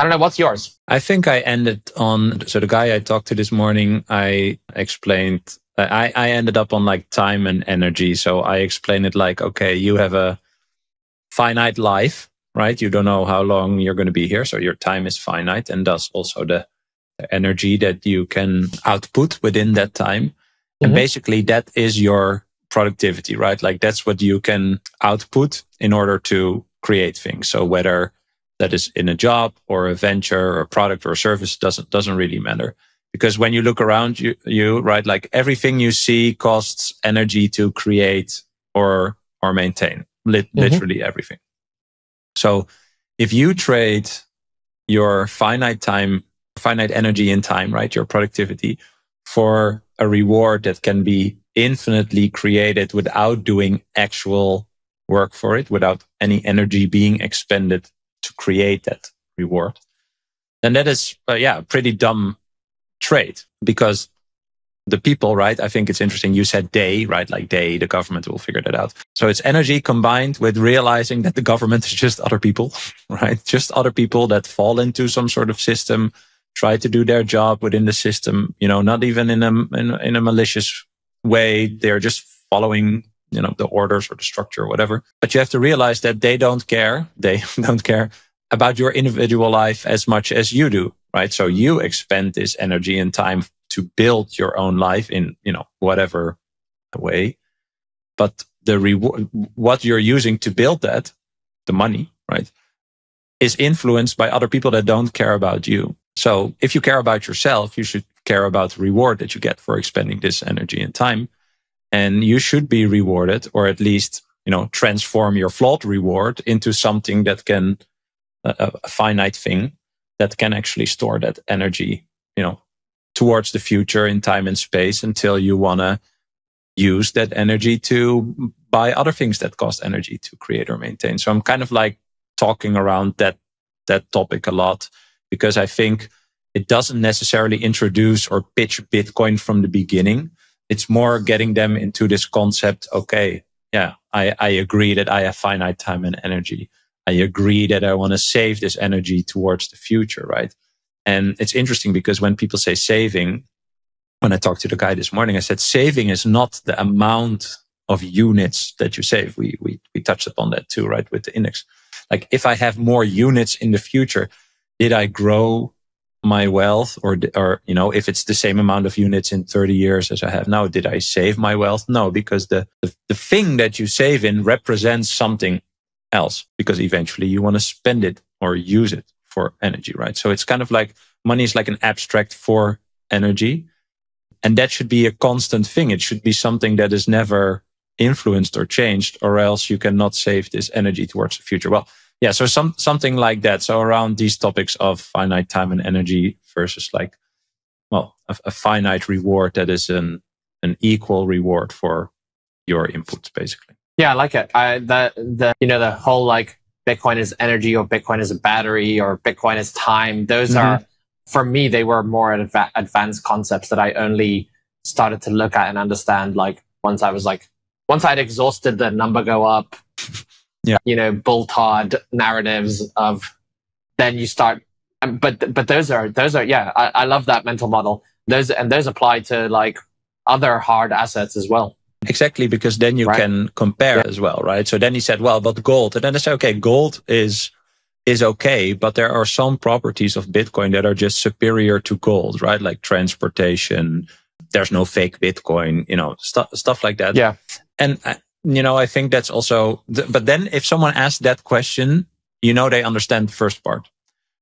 I don't know. What's yours? I think I ended on. So the guy I talked to this morning, I explained. I, I ended up on like time and energy. So I explained it like, okay, you have a finite life, right? You don't know how long you're going to be here. So your time is finite and thus also the, energy that you can output within that time. Mm-hmm. And basically that is your productivity, right? Like that's what you can output in order to create things. So whether that is in a job or a venture or a product or a service doesn't doesn't really matter. Because when you look around you, you, right, like everything you see costs energy to create or, or maintain, Lit- mm-hmm. literally everything. So if you trade your finite time, finite energy in time, right, your productivity for a reward that can be infinitely created without doing actual work for it, without any energy being expended to create that reward, then that is, uh, yeah, pretty dumb trade because the people, right? I think it's interesting. You said they, right? Like they, the government will figure that out. So it's energy combined with realizing that the government is just other people, right? Just other people that fall into some sort of system, try to do their job within the system, you know, not even in a, in, in a malicious way. They're just following, you know, the orders or the structure or whatever. But you have to realize that they don't care. They don't care about your individual life as much as you do, right? So you expend this energy and time to build your own life in, you know, whatever way. But the reward, what you're using to build that, the money, right, is influenced by other people that don't care about you. So if you care about yourself, you should care about the reward that you get for expending this energy and time. And you should be rewarded or at least, you know, transform your flawed reward into something that can, uh, a, a finite thing that can actually store that energy, you know, towards the future in time and space until you want to use that energy to buy other things that cost energy to create or maintain. So I'm kind of like talking around that, that topic a lot because I think it doesn't necessarily introduce or pitch Bitcoin from the beginning. It's more getting them into this concept. Okay. Yeah. I, I agree that I have finite time and energy. I agree that I want to save this energy towards the future. Right. And it's interesting because when people say saving, when I talked to the guy this morning, I said saving is not the amount of units that you save. We, we, we touched upon that too, right? With the index. Like if I have more units in the future, did I grow my wealth or, or, you know, if it's the same amount of units in 30 years as I have now, did I save my wealth? No, because the, the, the thing that you save in represents something else because eventually you want to spend it or use it for energy, right? So it's kind of like money is like an abstract for energy. And that should be a constant thing. It should be something that is never influenced or changed, or else you cannot save this energy towards the future. Well, yeah, so some something like that. So around these topics of finite time and energy versus like, well, a, a finite reward that is an an equal reward for your inputs, basically. Yeah, I like it. I the the you know the whole like Bitcoin is energy or Bitcoin is a battery or Bitcoin is time. Those mm-hmm. are, for me, they were more adva- advanced concepts that I only started to look at and understand. Like once I was like, once I'd exhausted the number go up, yeah, you know, bull Todd narratives of, then you start. But but those are those are yeah, I, I love that mental model. Those and those apply to like other hard assets as well. Exactly, because then you right. can compare yeah. as well, right? So then he said, well, but gold. And then I said, okay, gold is is okay, but there are some properties of Bitcoin that are just superior to gold, right? Like transportation. There's no fake Bitcoin, you know, stuff stuff like that. Yeah. And uh, you know, I think that's also. But then, if someone asks that question, you know, they understand the first part,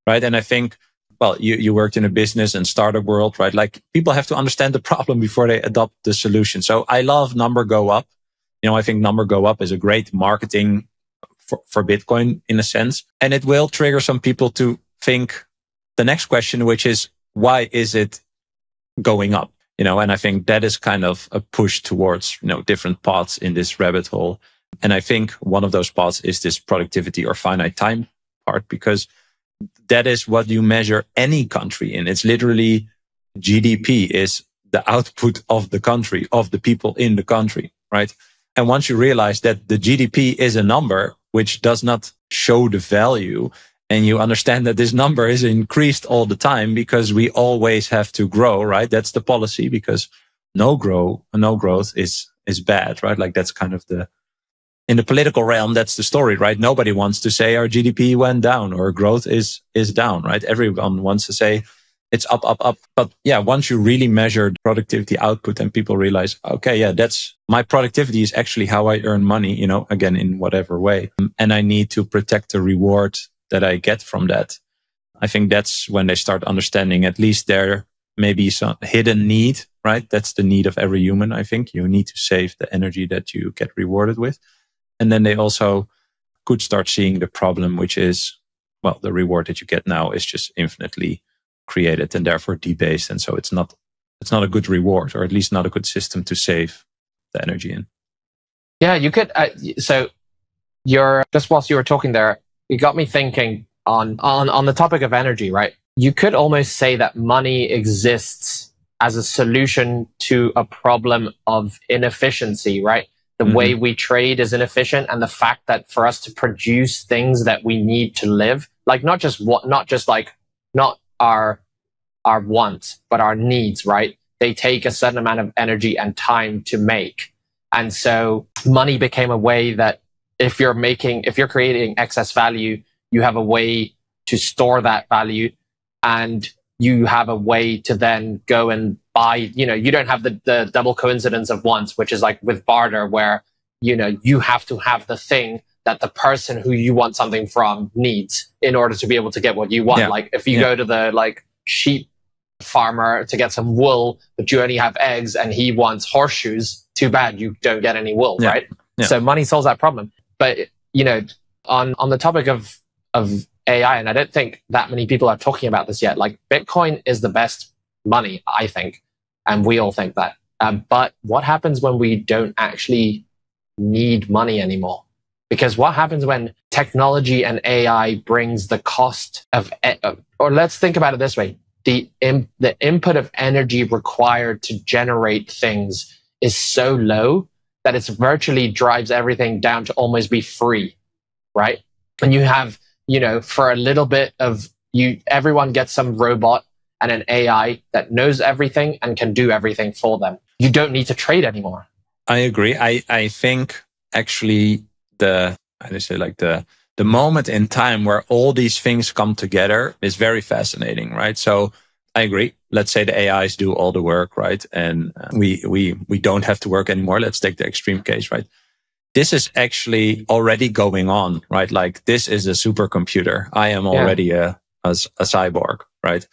right? And I think well, you, you worked in a business and startup world, right? Like people have to understand the problem before they adopt the solution. So I love number go up. You know, I think number go up is a great marketing for, for Bitcoin in a sense. And it will trigger some people to think the next question, which is, why is it going up? You know, and I think that is kind of a push towards, you know, different paths in this rabbit hole. And I think one of those paths is this productivity or finite time part because that is what you measure any country in. It's literally GDP is the output of the country, of the people in the country, right? And once you realize that the GDP is a number which does not show the value, and you understand that this number is increased all the time because we always have to grow, right? That's the policy because no grow, no growth is, is bad, right? Like that's kind of the, in the political realm, that's the story, right? Nobody wants to say our GDP went down or growth is, is down, right? Everyone wants to say it's up, up, up. But yeah, once you really measure productivity output and people realize, okay, yeah, that's my productivity is actually how I earn money, you know, again, in whatever way. And I need to protect the reward that I get from that. I think that's when they start understanding at least their, maybe some hidden need, right? That's the need of every human. I think you need to save the energy that you get rewarded with. And then they also could start seeing the problem, which is, well, the reward that you get now is just infinitely created and therefore debased. And so it's not, it's not a good reward or at least not a good system to save the energy in. Yeah, you could. Uh, so you're just whilst you were talking there, it got me thinking on, on, on the topic of energy, right? You could almost say that money exists as a solution to a problem of inefficiency, right? The mm-hmm. way we trade is inefficient and the fact that for us to produce things that we need to live, like not just what, not just like, not our, our wants, but our needs, right? They take a certain amount of energy and time to make. And so money became a way that if you're making, if you're creating excess value, you have a way to store that value and you have a way to then go and buy, you know, you don't have the, the double coincidence of wants, which is like with barter where, you know, you have to have the thing that the person who you want something from needs in order to be able to get what you want. Yeah. Like if you yeah. go to the like sheep farmer to get some wool, but you only have eggs and he wants horseshoes, too bad you don't get any wool, yeah. right? So money solves that problem. But, you know, on, on the topic of, of AI, and I don't think that many people are talking about this yet. Like Bitcoin is the best money, I think, and we all think that. Um, but what happens when we don't actually need money anymore? Because what happens when technology and AI brings the cost of, or let's think about it this way: the in, the input of energy required to generate things is so low that it's virtually drives everything down to almost be free, right? And you have you know, for a little bit of you, everyone gets some robot and an AI that knows everything and can do everything for them. You don't need to trade anymore. I agree. I, I think actually the, how do you say, like the, the moment in time where all these things come together is very fascinating, right? So I agree. Let's say the AIs do all the work, right? And uh, we, we, we don't have to work anymore. Let's take the extreme case, right? this is actually already going on, right? Like this is a supercomputer. I am already yeah. a, a, a cyborg, right?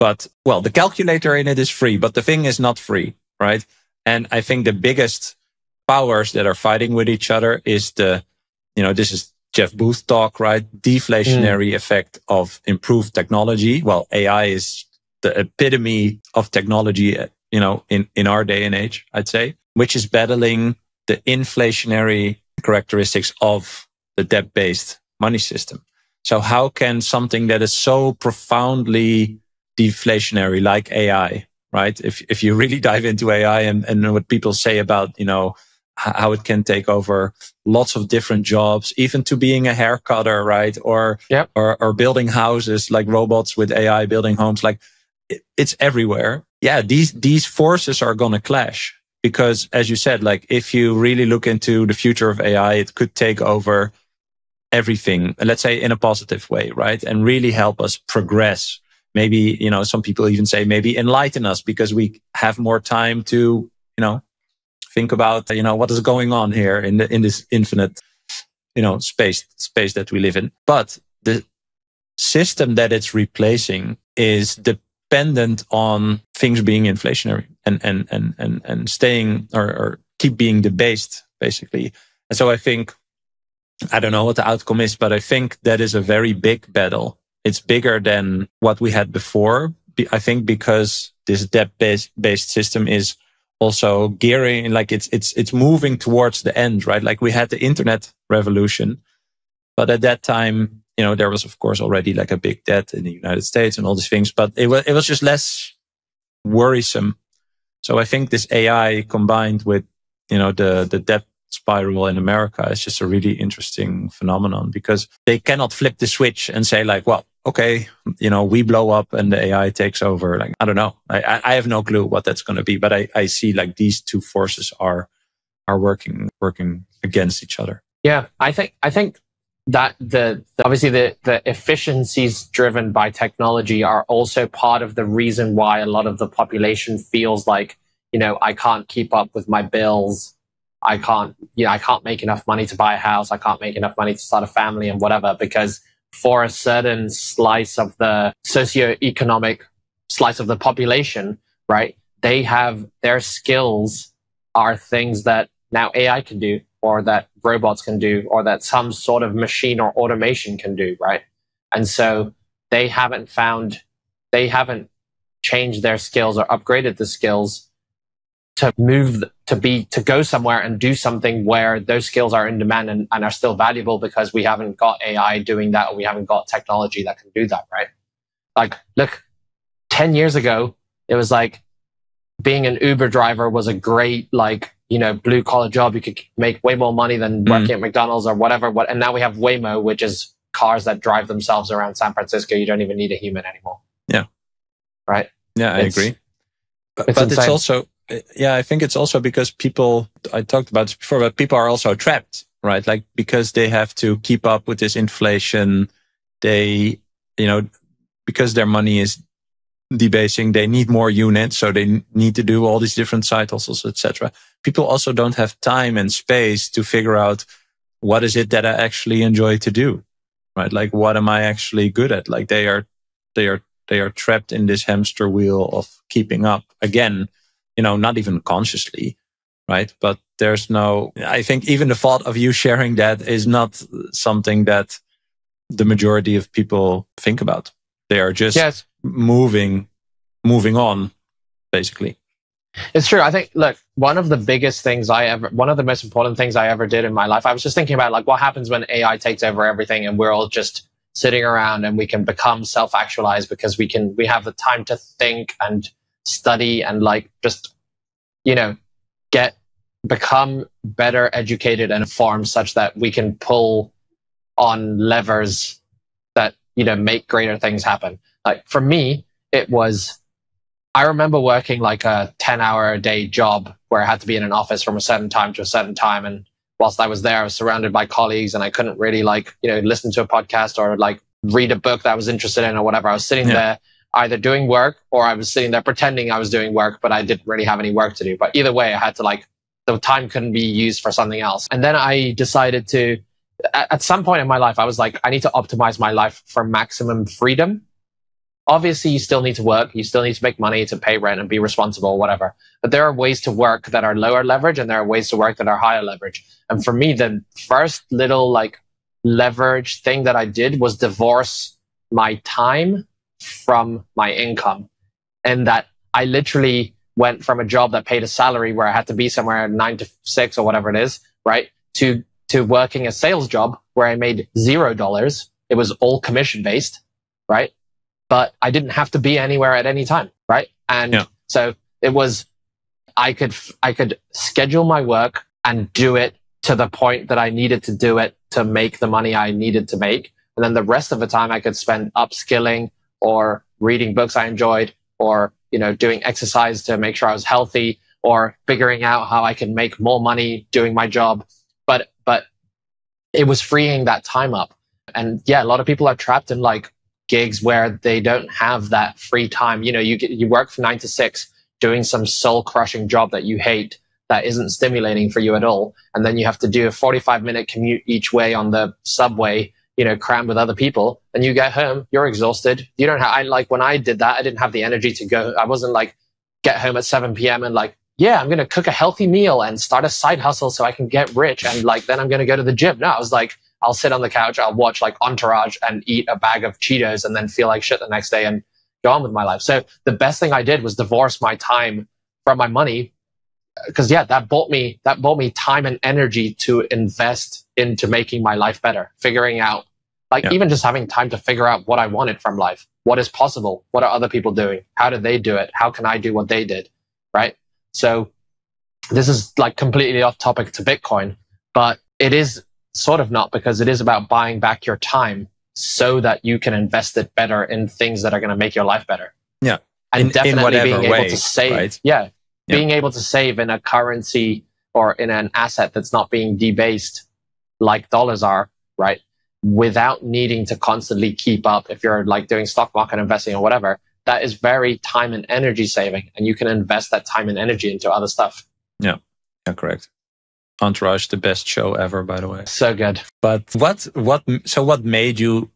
But well, the calculator in it is free, but the thing is not free, right? And I think the biggest powers that are fighting with each other is the, you know, this is Jeff Booth talk, right? Deflationary mm. effect of improved technology. Well, AI is the epitome of technology, you know, in, in our day and age, I'd say, which is battling the inflationary characteristics of the debt based money system. So how can something that is so profoundly deflationary like AI, right? If, if you really dive into AI and, and what people say about, you know, how it can take over lots of different jobs, even to being a hair cutter, right? Or, yep. or, or building houses like robots with AI building homes. Like it's everywhere. Yeah. These, these forces are going to clash because as you said, like if you really look into the future of AI, it could take over everything, let's say in a positive way, right? And really help us progress. Maybe, you know, some people even say maybe enlighten us because we have more time to, you know, think about, you know, what is going on here in the, in this infinite, you know, space, space that we live in. But the system that it's replacing is the dependent on things being inflationary and and and and and staying or, or keep being debased basically. And so I think I don't know what the outcome is, but I think that is a very big battle. It's bigger than what we had before. I think because this debt based based system is also gearing like it's it's it's moving towards the end, right? Like we had the internet revolution, but at that time you know, there was of course already like a big debt in the United States and all these things, but it was, it was just less worrisome. So I think this AI combined with, you know, the, the debt spiral in America is just a really interesting phenomenon because they cannot flip the switch and say like, well, okay, you know, we blow up and the AI takes over. Like, I don't know. I, I have no clue what that's going to be, but I, I see like these two forces are, are working, working against each other. Yeah. I think, I think that the, obviously the, the efficiencies driven by technology are also part of the reason why a lot of the population feels like you know i can't keep up with my bills i can't you know i can't make enough money to buy a house i can't make enough money to start a family and whatever because for a certain slice of the socioeconomic slice of the population, right? They have their skills are things that now AI can do or that robots can do or that some sort of machine or automation can do, right? And so they haven't found, they haven't changed their skills or upgraded the skills to move to be to go somewhere and do something where those skills are in demand and, and, are still valuable because we haven't got AI doing that or we haven't got technology that can do that, right? Like, look, 10 years ago, it was like being an Uber driver was a great, like, you know, blue collar job. You could make way more money than mm. working at McDonald's or whatever. What, and now we have Waymo, which is cars that drive themselves around San Francisco. You don't even need a human anymore. Yeah. Right. Yeah, I agree. But, it's, but it's also, yeah, I think it's also because people, I talked about this before, but people are also trapped, right? Like because they have to keep up with this inflation. They, you know, because their money is debasing, they need more units. So they need to do all these different side hustles, etc. People also don't have time and space to figure out what is it that I actually enjoy to do, right? Like what am I actually good at? Like they are, they are, they are trapped in this hamster wheel of keeping up again you know, not even consciously, right? But there's no, I think even the thought of you sharing that is not something that the majority of people think about. They are just yes. Moving, moving on, basically. It's true. I think, look, one of the biggest things I ever, one of the most important things I ever did in my life, I was just thinking about like what happens when AI takes over everything and we're all just sitting around and we can become self actualized because we can, we have the time to think and study and like just, you know, get, become better educated and informed such that we can pull on levers that, you know, make greater things happen. Like for me, it was, I remember working like a 10 hour a day job where I had to be in an office from a certain time to a certain time. And whilst I was there, I was surrounded by colleagues and I couldn't really like, you know, listen to a podcast or like read a book that I was interested in or whatever. I was sitting yeah. there either doing work or I was sitting there pretending I was doing work, but I didn't really have any work to do. But either way, I had to like, the time couldn't be used for something else. And then I decided to, at some point in my life, I was like, I need to optimize my life for maximum freedom. Obviously, you still need to work. You still need to make money to pay rent and be responsible, whatever. But there are ways to work that are lower leverage and there are ways to work that are higher leverage. And for me, the first little like leverage thing that I did was divorce my time from my income. And that I literally went from a job that paid a salary where I had to be somewhere nine to six or whatever it is, right? To, to working a sales job where I made zero dollars. It was all commission based, right? But I didn't have to be anywhere at any time, right? And yeah. so it was, I could, I could schedule my work and do it to the point that I needed to do it to make the money I needed to make. And then the rest of the time I could spend upskilling or reading books I enjoyed or, you know, doing exercise to make sure I was healthy or figuring out how I can make more money doing my job. But, but it was freeing that time up. And yeah, a lot of people are trapped in like gigs where they don't have that free time. You know, you, you work from nine to six doing some soul crushing job that you hate that isn't stimulating for you at all. And then you have to do a 45 minute commute each way on the subway you know, crammed with other people and you get home, you're exhausted. You don't have, I like when I did that, I didn't have the energy to go. I wasn't like get home at 7 p.m. and like, yeah, I'm going to cook a healthy meal and start a side hustle so I can get rich. And like, then I'm going to go to the gym. No, I was like, I'll sit on the couch, I'll watch like Entourage and eat a bag of Cheetos and then feel like shit the next day and go on with my life. So the best thing I did was divorce my time from my money. Uh, Cause yeah, that bought me, that bought me time and energy to invest into making my life better, figuring out, like yeah. even just having time to figure out what I wanted from life. What is possible? What are other people doing? How do they do it? How can I do what they did? Right. So this is like completely off topic to Bitcoin, but it is sort of not because it is about buying back your time so that you can invest it better in things that are going to make your life better. Yeah. And in, definitely in being way, able to save. Right? Yeah, yeah. Being able to save in a currency or in an asset that's not being debased like dollars are, right? Without needing to constantly keep up. If you're like doing stock market investing or whatever, that is very time and energy saving. And you can invest that time and energy into other stuff. Yeah. Yeah, correct. Entourage, the best show ever, by the way. So good. But what, what, so what made you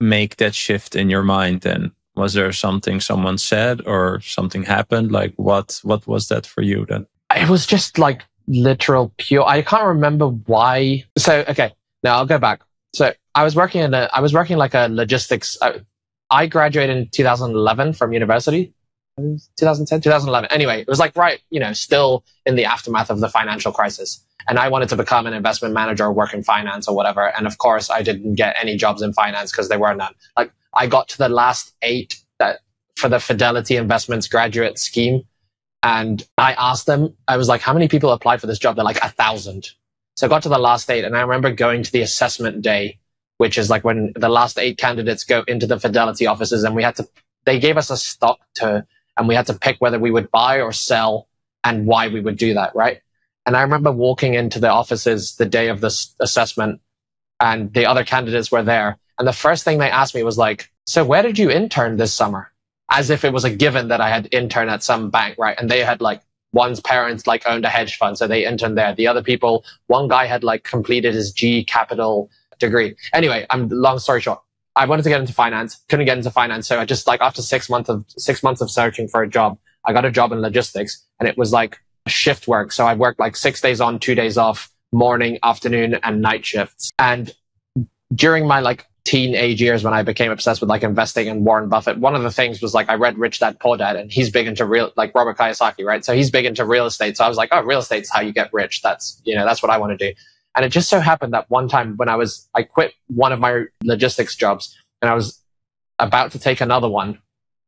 make that shift in your mind then? Was there something someone said or something happened? Like what what was that for you then? It was just like literal pure. I can't remember why. So okay, now I'll go back. So I was working in a, I was working like a logistics. I, I graduated in 2011 from university. 2010, 2011. Anyway, it was like right, you know, still in the aftermath of the financial crisis. And I wanted to become an investment manager or work in finance or whatever. And of course, I didn't get any jobs in finance because there were none. Like I got to the last eight that for the Fidelity Investments graduate scheme. And I asked them, I was like, how many people applied for this job? They're like a thousand. So I got to the last eight and I remember going to the assessment day, which is like when the last eight candidates go into the Fidelity offices and we had to, they gave us a stock to, and we had to pick whether we would buy or sell and why we would do that. Right. And I remember walking into the offices the day of this assessment and the other candidates were there. And the first thing they asked me was like, so where did you intern this summer? As if it was a given that I had interned at some bank, right? And they had like one's parents like owned a hedge fund, so they interned there. The other people, one guy had like completed his G capital degree. Anyway, I'm long story short. I wanted to get into finance, couldn't get into finance. So I just like after six months of six months of searching for a job, I got a job in logistics and it was like shift work. So I worked like six days on, two days off, morning, afternoon and night shifts. And during my like teenage years when I became obsessed with like investing and Warren Buffett, one of the things was like I read Rich Dad Poor Dad and he's big into real like Robert Kiyosaki, right? So he's big into real estate. So I was like, oh, real estate's how you get rich. That's you know, that's what I want to do. And it just so happened that one time when I was I quit one of my logistics jobs and I was about to take another one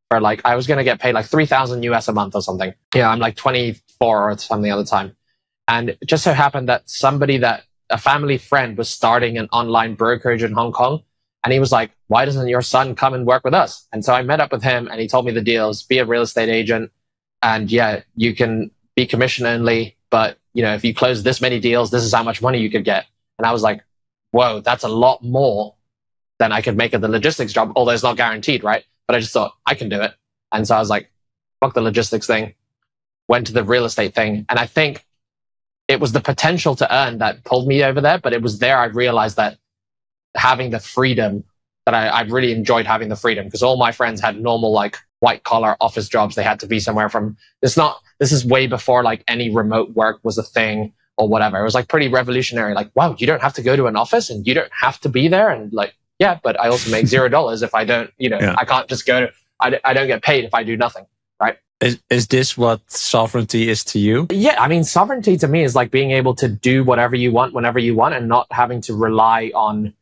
where like I was gonna get paid like three thousand US a month or something. Yeah, I'm like twenty four or something at the time. And it just so happened that somebody that a family friend was starting an online brokerage in Hong Kong and he was like, why doesn't your son come and work with us? And so I met up with him and he told me the deals, be a real estate agent. And yeah, you can be commission only, but you know, if you close this many deals, this is how much money you could get. And I was like, whoa, that's a lot more than I could make at the logistics job, although it's not guaranteed, right? But I just thought I can do it. And so I was like, fuck the logistics thing, went to the real estate thing. And I think it was the potential to earn that pulled me over there. But it was there I realized that having the freedom that I, I really enjoyed having the freedom because all my friends had normal like white collar office jobs. They had to be somewhere from it's not this is way before like any remote work was a thing or whatever. It was like pretty revolutionary. Like, wow, you don't have to go to an office and you don't have to be there. And like, yeah, but I also make zero dollars if I don't, you know, yeah. I can't just go to, I, I don't get paid if I do nothing. Right. Is, is this what sovereignty is to you? Yeah. I mean, sovereignty to me is like being able to do whatever you want whenever you want and not having to rely on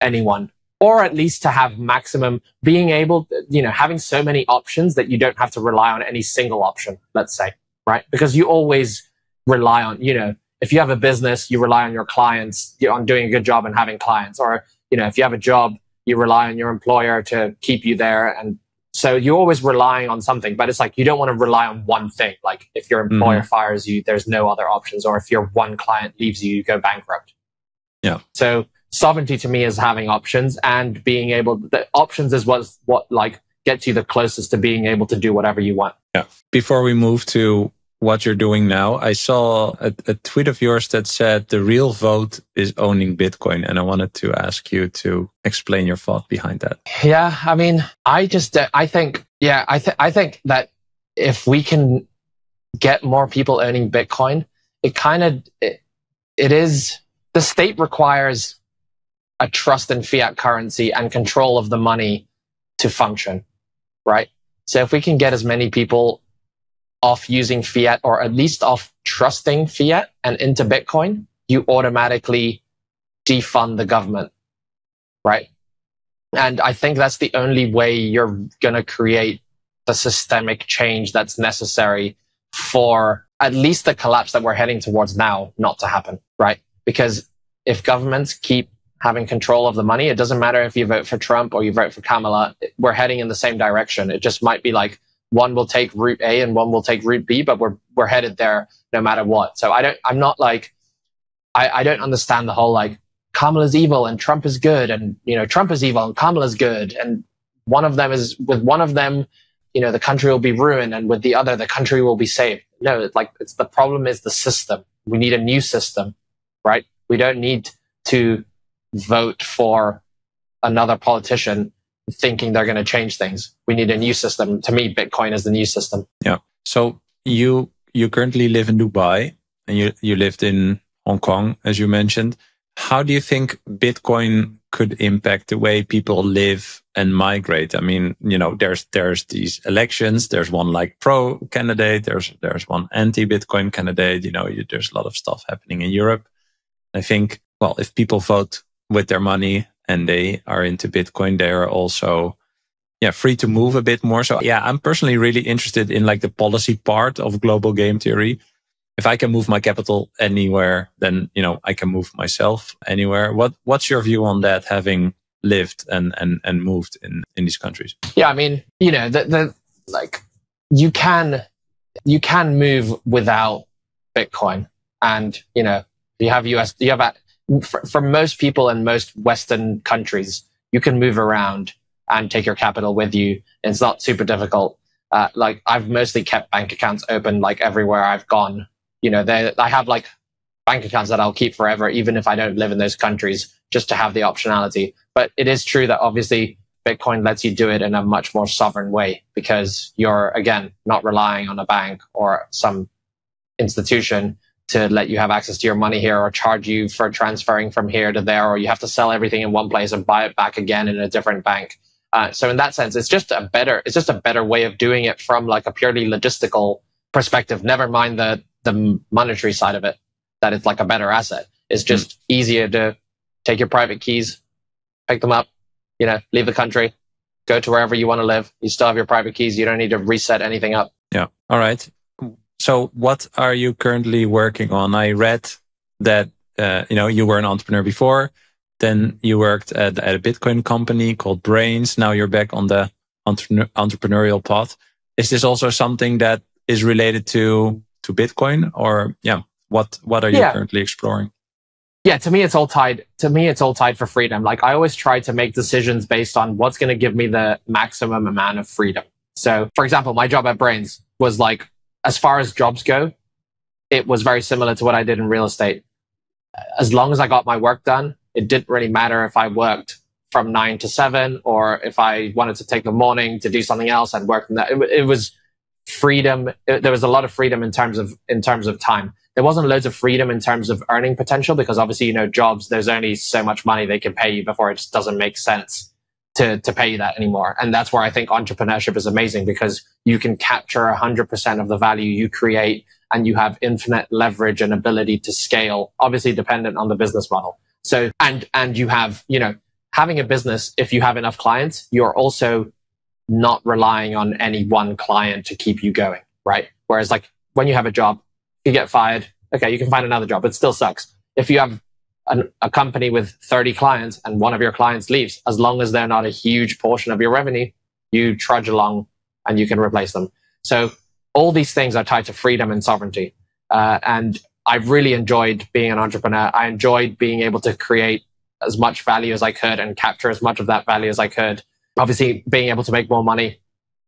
anyone or at least to have maximum being able, you know, having so many options that you don't have to rely on any single option, let's say, right? Because you always rely on, you know, if you have a business, you rely on your clients on doing a good job and having clients. Or, you know, if you have a job, you rely on your employer to keep you there. And so you're always relying on something, but it's like you don't want to rely on one thing. Like if your employer mm-hmm. fires you, there's no other options. Or if your one client leaves you, you go bankrupt. Yeah. So sovereignty to me is having options and being able the options is what what like gets you the closest to being able to do whatever you want. Yeah. Before we move to what you're doing now i saw a, a tweet of yours that said the real vote is owning bitcoin and i wanted to ask you to explain your thought behind that. Yeah i mean i just uh, i think yeah i think i think that if we can get more people owning bitcoin it kind of it, it is the state requires a trust in fiat currency and control of the money to function, right? So if we can get as many people off using fiat or at least off trusting fiat and into Bitcoin, you automatically defund the government, right? And I think that's the only way you're going to create the systemic change that's necessary for at least the collapse that we're heading towards now not to happen, right? Because if governments keep having control of the money. It doesn't matter if you vote for Trump or you vote for Kamala. We're heading in the same direction. It just might be like one will take route A and one will take route B, but we're we're headed there no matter what. So I don't. I'm not like. I, I don't understand the whole like Kamala's evil and Trump is good, and you know Trump is evil and Kamala's good, and one of them is with one of them, you know, the country will be ruined, and with the other, the country will be saved. No, it's like it's the problem is the system. We need a new system, right? We don't need to vote for another politician thinking they're going to change things. We need a new system. To me, Bitcoin is the new system. Yeah. So you you currently live in Dubai and you you lived in Hong Kong as you mentioned. How do you think Bitcoin could impact the way people live and migrate? I mean, you know, there's there's these elections. There's one like pro candidate. There's there's one anti Bitcoin candidate. You know, you, there's a lot of stuff happening in Europe. I think, well, if people vote with their money and they are into Bitcoin, they are also yeah free to move a bit more. So yeah, I'm personally really interested in like the policy part of global game theory. If I can move my capital anywhere, then you know I can move myself anywhere. What what's your view on that? Having lived and and and moved in in these countries. Yeah, I mean, you know, the the like you can you can move without Bitcoin, and you know you have US you have for, for most people in most Western countries, you can move around and take your capital with you. It's not super difficult. Uh, like I've mostly kept bank accounts open like everywhere I've gone. You know, they, I have like bank accounts that I'll keep forever, even if I don't live in those countries, just to have the optionality. But it is true that obviously Bitcoin lets you do it in a much more sovereign way because you're again not relying on a bank or some institution to let you have access to your money here or charge you for transferring from here to there, or you have to sell everything in one place and buy it back again in a different bank. Uh, so in that sense, it's just a better, it's just a better way of doing it from like a purely logistical perspective. Never mind the, the monetary side of it, that it's like a better asset. It's just mm. easier to take your private keys, pick them up, you know, leave the country, go to wherever you want to live. You still have your private keys. You don't need to reset anything up. Yeah. All right. So what are you currently working on? I read that, uh, you know, you were an entrepreneur before, then you worked at, at a Bitcoin company called Braiins. Now you're back on the entre entrepreneurial path. Is this also something that is related to, to Bitcoin or yeah, what, what are you yeah. currently exploring? Yeah, to me, it's all tied. To me, it's all tied for freedom. Like I always try to make decisions based on what's going to give me the maximum amount of freedom. So, for example, my job at Braiins was like as far as jobs go, it was very similar to what I did in real estate. As long as I got my work done, it didn't really matter if I worked from nine to seven or if I wanted to take the morning to do something else and work. That. It, it was freedom. It, there was a lot of freedom in terms of in terms of time. There wasn't loads of freedom in terms of earning potential because obviously you know jobs. There's only so much money they can pay you before it just doesn't make sense to, to pay that anymore. And that's where I think entrepreneurship is amazing because you can capture 100% of the value you create and you have infinite leverage and ability to scale, obviously dependent on the business model. So, and, and you have, you know, having a business, if you have enough clients, you're also not relying on any one client to keep you going, right? Whereas like when you have a job, you get fired. Okay, you can find another job. It still sucks. If you have an, a company with 30 clients and one of your clients leaves, as long as they're not a huge portion of your revenue, you trudge along and you can replace them. So all these things are tied to freedom and sovereignty. Uh, and I've really enjoyed being an entrepreneur. I enjoyed being able to create as much value as I could and capture as much of that value as I could. Obviously, being able to make more money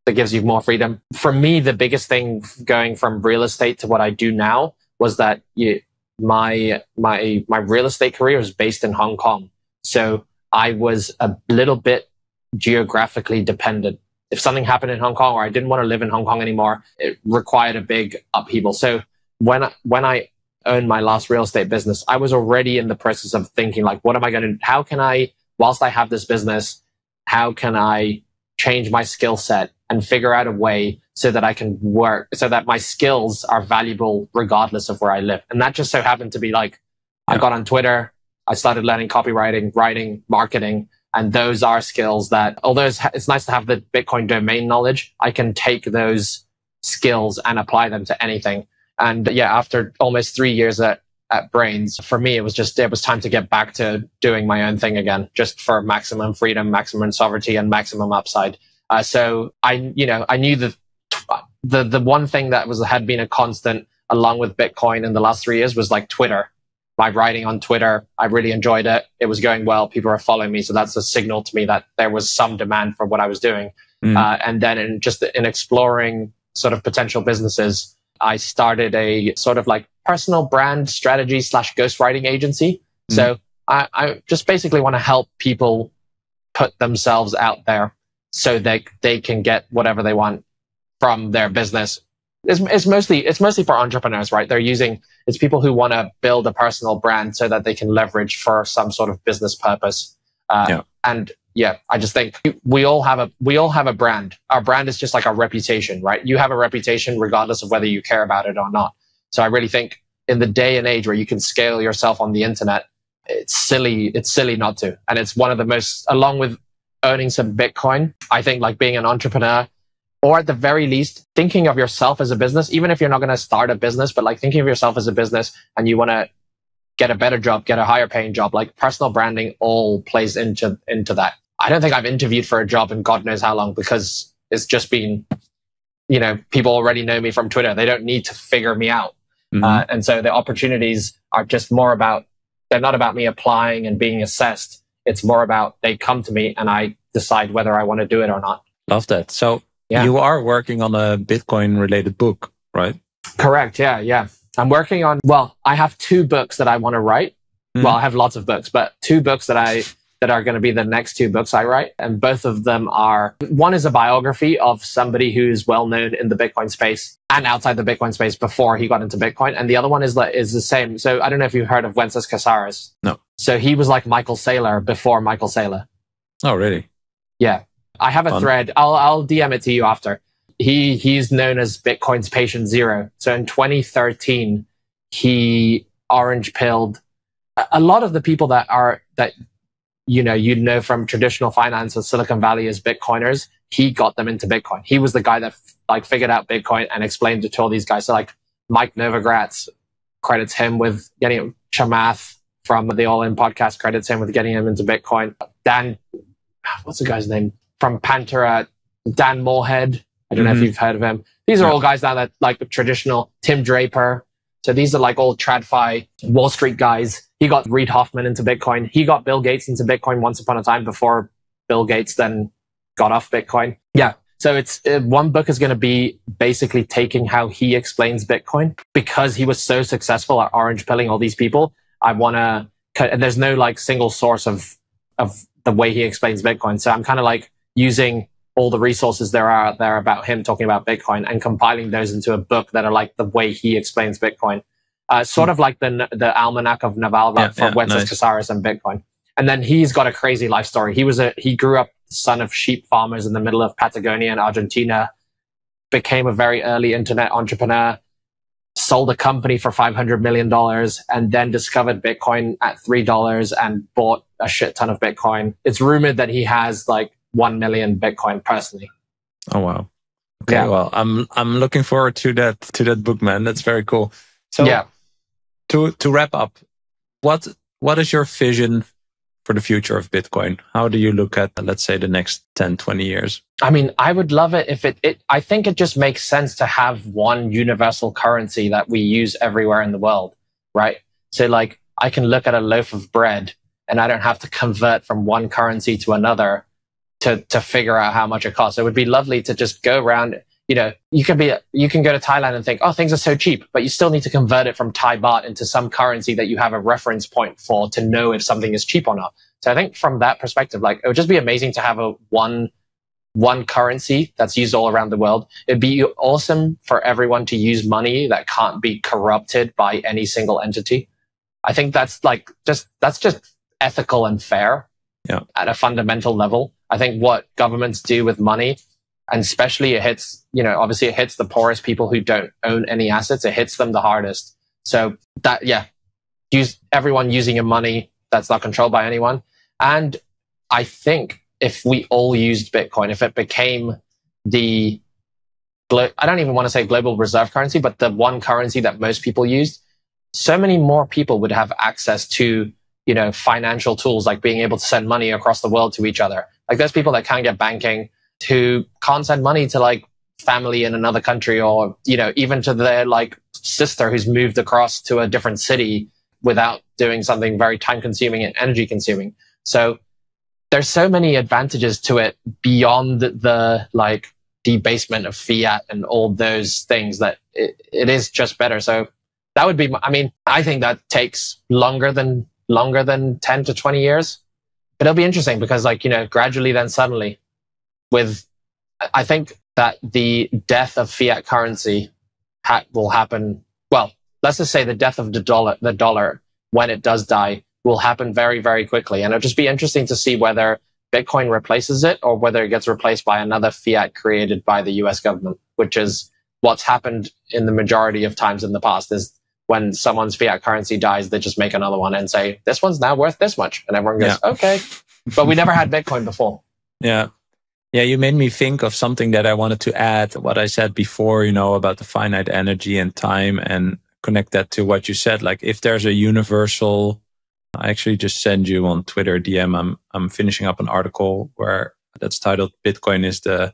that gives you more freedom. For me, the biggest thing going from real estate to what I do now was that you, my my my real estate career was based in Hong Kong. So I was a little bit geographically dependent. If something happened in Hong Kong or I didn't want to live in Hong Kong anymore, it required a big upheaval. So when I, when I owned my last real estate business, I was already in the process of thinking like, what am I going to, how can I, whilst I have this business, how can I change my skill set and figure out a way so that I can work, so that my skills are valuable regardless of where I live. And that just so happened to be like, yeah. I got on Twitter, I started learning copywriting, writing, marketing. And those are skills that, although it's, it's nice to have the Bitcoin domain knowledge, I can take those skills and apply them to anything. And yeah, after almost three years at, at Braiins, for me, it was just, it was time to get back to doing my own thing again, just for maximum freedom, maximum sovereignty and maximum upside. Uh, so I, you know, I knew that the the one thing that was had been a constant along with Bitcoin in the last three years was like Twitter. My writing on Twitter, I really enjoyed it. It was going well. People were following me, so that's a signal to me that there was some demand for what I was doing. Mm. Uh, and then in just in exploring sort of potential businesses, I started a sort of like personal brand strategy slash ghostwriting agency. Mm. So I, I just basically want to help people put themselves out there so they they can get whatever they want from their business. It's, it's mostly it's mostly for entrepreneurs, right? They're using it's people who want to build a personal brand so that they can leverage for some sort of business purpose. Uh, yeah. And yeah, I just think we all have a we all have a brand. Our brand is just like our reputation, right? You have a reputation regardless of whether you care about it or not. So I really think in the day and age where you can scale yourself on the internet, it's silly. It's silly not to. And it's one of the most, along with earning some Bitcoin, I think like being an entrepreneur or at the very least thinking of yourself as a business, even if you're not going to start a business, but like thinking of yourself as a business and you want to get a better job, get a higher paying job, like personal branding all plays into, into that. I don't think I've interviewed for a job in God knows how long because it's just been, you know, people already know me from Twitter. They don't need to figure me out. Mm-hmm. Uh, and so the opportunities are just more about, they're not about me applying and being assessed. It's more about they come to me and I decide whether I want to do it or not. Love that. So yeah. you are working on a Bitcoin related book, right? Correct. Yeah. Yeah. I'm working on, well, I have two books that I want to write. Mm-hmm. Well, I have lots of books, but two books that I that are going to be the next two books I write. And both of them are one is a biography of somebody who's well known in the Bitcoin space and outside the Bitcoin space before he got into Bitcoin. And the other one is is the same. So I don't know if you've heard of Wences Casares. No. So he was like Michael Saylor before Michael Saylor. Oh, really? Yeah. I have a Fun. thread. I'll I'll DM it to you after. He he's known as Bitcoin's patient zero. So in 2013, he orange pilled a lot of the people that are that you know, you'd know from traditional finance or Silicon Valley as Bitcoiners, he got them into Bitcoin. He was the guy that like figured out Bitcoin and explained it to all these guys. So like Mike Novogratz credits him with getting Chamath from the All In podcast credits him with getting him into Bitcoin. Dan, what's the guy's name from Pantera? Dan Morehead. I don't mm-hmm. know if mm-hmm. you've heard of him. These are yeah. all guys now that like the traditional Tim Draper. So these are like all TradFi Wall Street guys he got Reid Hoffman into Bitcoin. He got Bill Gates into Bitcoin once upon a time before Bill Gates then got off Bitcoin. Yeah. So it's uh, one book is going to be basically taking how he explains Bitcoin because he was so successful at orange pilling all these people. I want to, and there's no like single source of, of the way he explains Bitcoin. So I'm kind of like using all the resources there are out there about him talking about Bitcoin and compiling those into a book that are like the way he explains Bitcoin uh, sort of like the the almanac of Naval yeah, from yeah, Wences nice. Casares and Bitcoin. And then he's got a crazy life story. He was a he grew up son of sheep farmers in the middle of Patagonia and Argentina, became a very early internet entrepreneur, sold a company for five hundred million dollars, and then discovered Bitcoin at three dollars and bought a shit ton of Bitcoin. It's rumored that he has like one million Bitcoin personally. Oh wow. Okay, yeah. well, I'm I'm looking forward to that to that book, man. That's very cool. So yeah to to wrap up, what what is your vision for the future of Bitcoin? How do you look at, let's say, the next 10, 20 years? I mean, I would love it if it, it, I think it just makes sense to have one universal currency that we use everywhere in the world, right? So like I can look at a loaf of bread and I don't have to convert from one currency to another to, to figure out how much it costs. It would be lovely to just go around you know, you can be, you can go to Thailand and think, oh, things are so cheap, but you still need to convert it from Thai baht into some currency that you have a reference point for to know if something is cheap or not. So I think from that perspective, like it would just be amazing to have a one, one currency that's used all around the world. It'd be awesome for everyone to use money that can't be corrupted by any single entity. I think that's like just, that's just ethical and fair yeah. at a fundamental level. I think what governments do with money and especially it hits, you know, obviously it hits the poorest people who don't own any assets. It hits them the hardest. So that, yeah, use everyone using your money that's not controlled by anyone. And I think if we all used Bitcoin, if it became the, I don't even want to say global reserve currency, but the one currency that most people used, so many more people would have access to, you know, financial tools like being able to send money across the world to each other. Like there's people that can't get banking who can't send money to like family in another country or, you know, even to their like sister who's moved across to a different city without doing something very time consuming and energy consuming. So there's so many advantages to it beyond the like debasement of fiat and all those things that it, it is just better. So that would be, I mean, I think that takes longer than, longer than 10 to 20 years it'll be interesting because like, you know, gradually then suddenly with, I think that the death of fiat currency ha- will happen. Well, let's just say the death of the dollar, the dollar when it does die will happen very, very quickly. And it'll just be interesting to see whether Bitcoin replaces it or whether it gets replaced by another fiat created by the US government, which is what's happened in the majority of times in the past is when someone's fiat currency dies, they just make another one and say, this one's now worth this much. And everyone goes, yeah. okay. But we never had Bitcoin before. Yeah. Yeah, you made me think of something that I wanted to add. What I said before, you know, about the finite energy and time and connect that to what you said. Like if there's a universal, I actually just send you on Twitter DM. I'm, I'm finishing up an article where that's titled Bitcoin is the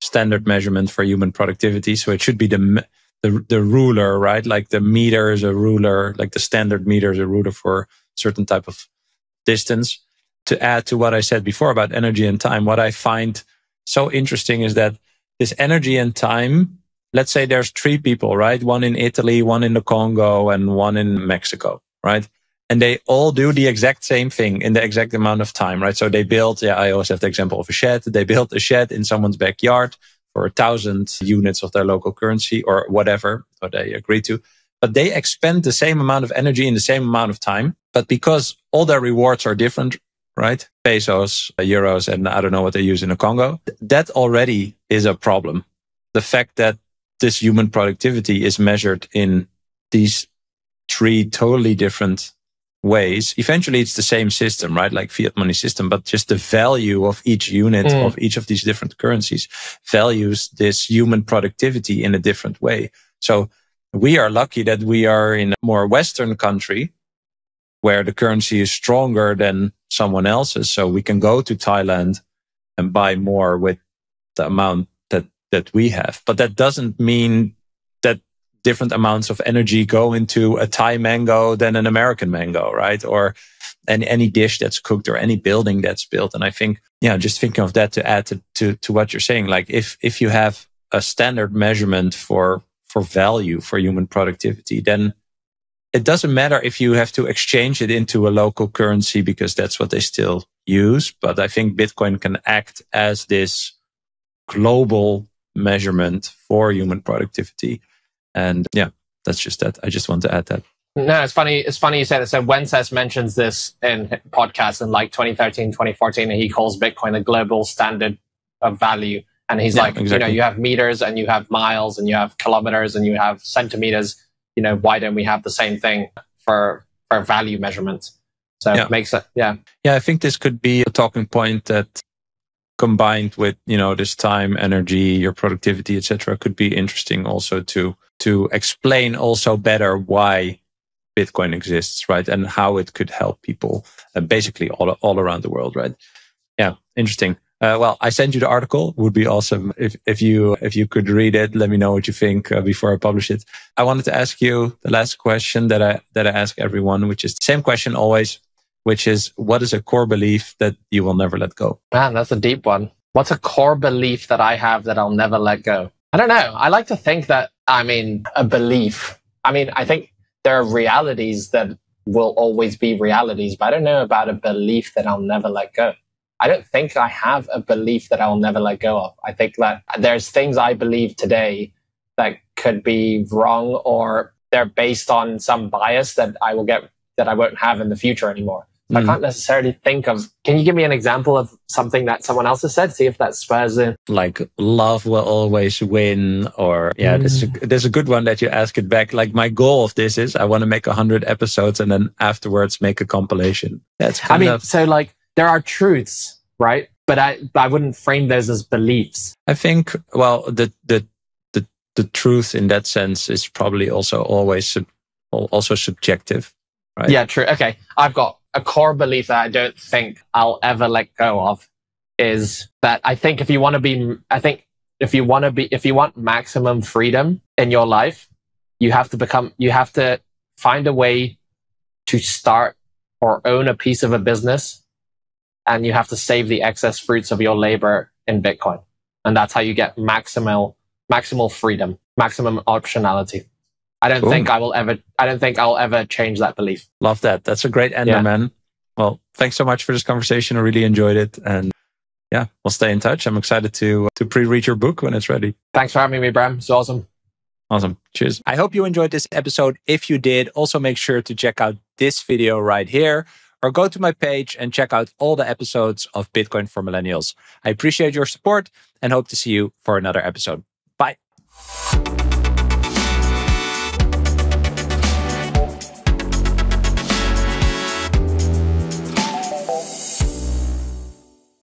standard measurement for human productivity. So it should be the, the, the ruler, right? Like the meter is a ruler, like the standard meter is a ruler for certain type of distance. To add to what I said before about energy and time, what I find so interesting is that this energy and time, let's say there's three people, right? One in Italy, one in the Congo, and one in Mexico, right? And they all do the exact same thing in the exact amount of time, right? So they build, yeah, I always have the example of a shed. They built a shed in someone's backyard for a thousand units of their local currency or whatever, what they agree to. But they expend the same amount of energy in the same amount of time. But because all their rewards are different, right? Pesos, euros, and I don't know what they use in the Congo. That already is a problem. The fact that this human productivity is measured in these three totally different ways. Eventually, it's the same system, right? Like fiat money system, but just the value of each unit mm. of each of these different currencies values this human productivity in a different way. So we are lucky that we are in a more Western country where the currency is stronger than someone else's. So we can go to Thailand and buy more with the amount that, that we have. But that doesn't mean different amounts of energy go into a Thai mango than an American mango, right? Or any, any dish that's cooked or any building that's built. And I think, yeah, just thinking of that to add to, to, to what you're saying, like if, if you have a standard measurement for, for value for human productivity, then it doesn't matter if you have to exchange it into a local currency because that's what they still use. But I think Bitcoin can act as this global measurement for human productivity. And yeah, that's just that. I just want to add that. No, it's funny. It's funny you say that. So Wences mentions this in podcasts in like 2013, 2014, and he calls Bitcoin the global standard of value. And he's yeah, like, exactly. you know, you have meters and you have miles and you have kilometers and you have centimeters you know, why don't we have the same thing for for value measurement? So yeah. it makes it, yeah. Yeah, I think this could be a talking point that combined with, you know, this time, energy, your productivity, etc., could be interesting also to to explain also better why Bitcoin exists, right? And how it could help people uh, basically all, all around the world, right? Yeah, interesting. Uh, well, I sent you the article. Would be awesome if if you if you could read it. Let me know what you think uh, before I publish it. I wanted to ask you the last question that I that I ask everyone, which is the same question always, which is what is a core belief that you will never let go? Man, that's a deep one. What's a core belief that I have that I'll never let go? I don't know. I like to think that I mean a belief. I mean, I think there are realities that will always be realities, but I don't know about a belief that I'll never let go. I don't think I have a belief that I'll never let go of. I think that there's things I believe today that could be wrong or they're based on some bias that I will get that I won't have in the future anymore. Mm I can't necessarily think of. Can you give me an example of something that someone else has said? See if that spurs in. Like love will always win, or yeah, mm. there's, a, there's a good one that you ask it back. Like my goal of this is I want to make a hundred episodes and then afterwards make a compilation. That's I mean, of, so like there are truths, right? But I, I wouldn't frame those as beliefs. I think, well, the, the, the, the truth in that sense is probably also always, sub, also subjective, right? Yeah, true. Okay. I've got a core belief that I don't think I'll ever let go of is that I think if you want to be, I think if you want to be, if you want maximum freedom in your life, you have to become, you have to find a way to start or own a piece of a business and you have to save the excess fruits of your labor in Bitcoin. And that's how you get maximal, maximal freedom, maximum optionality. I don't think I will ever, I don't think I'll ever change that belief. Love that. That's a great ender, yeah. man. Well, thanks so much for this conversation. I really enjoyed it. And yeah, we'll stay in touch. I'm excited to to pre-read your book when it's ready. Thanks for having me, Bram. It's awesome. Awesome. Cheers. I hope you enjoyed this episode. If you did, also make sure to check out this video right here or go to my page and check out all the episodes of Bitcoin for Millennials. I appreciate your support and hope to see you for another episode. Bye.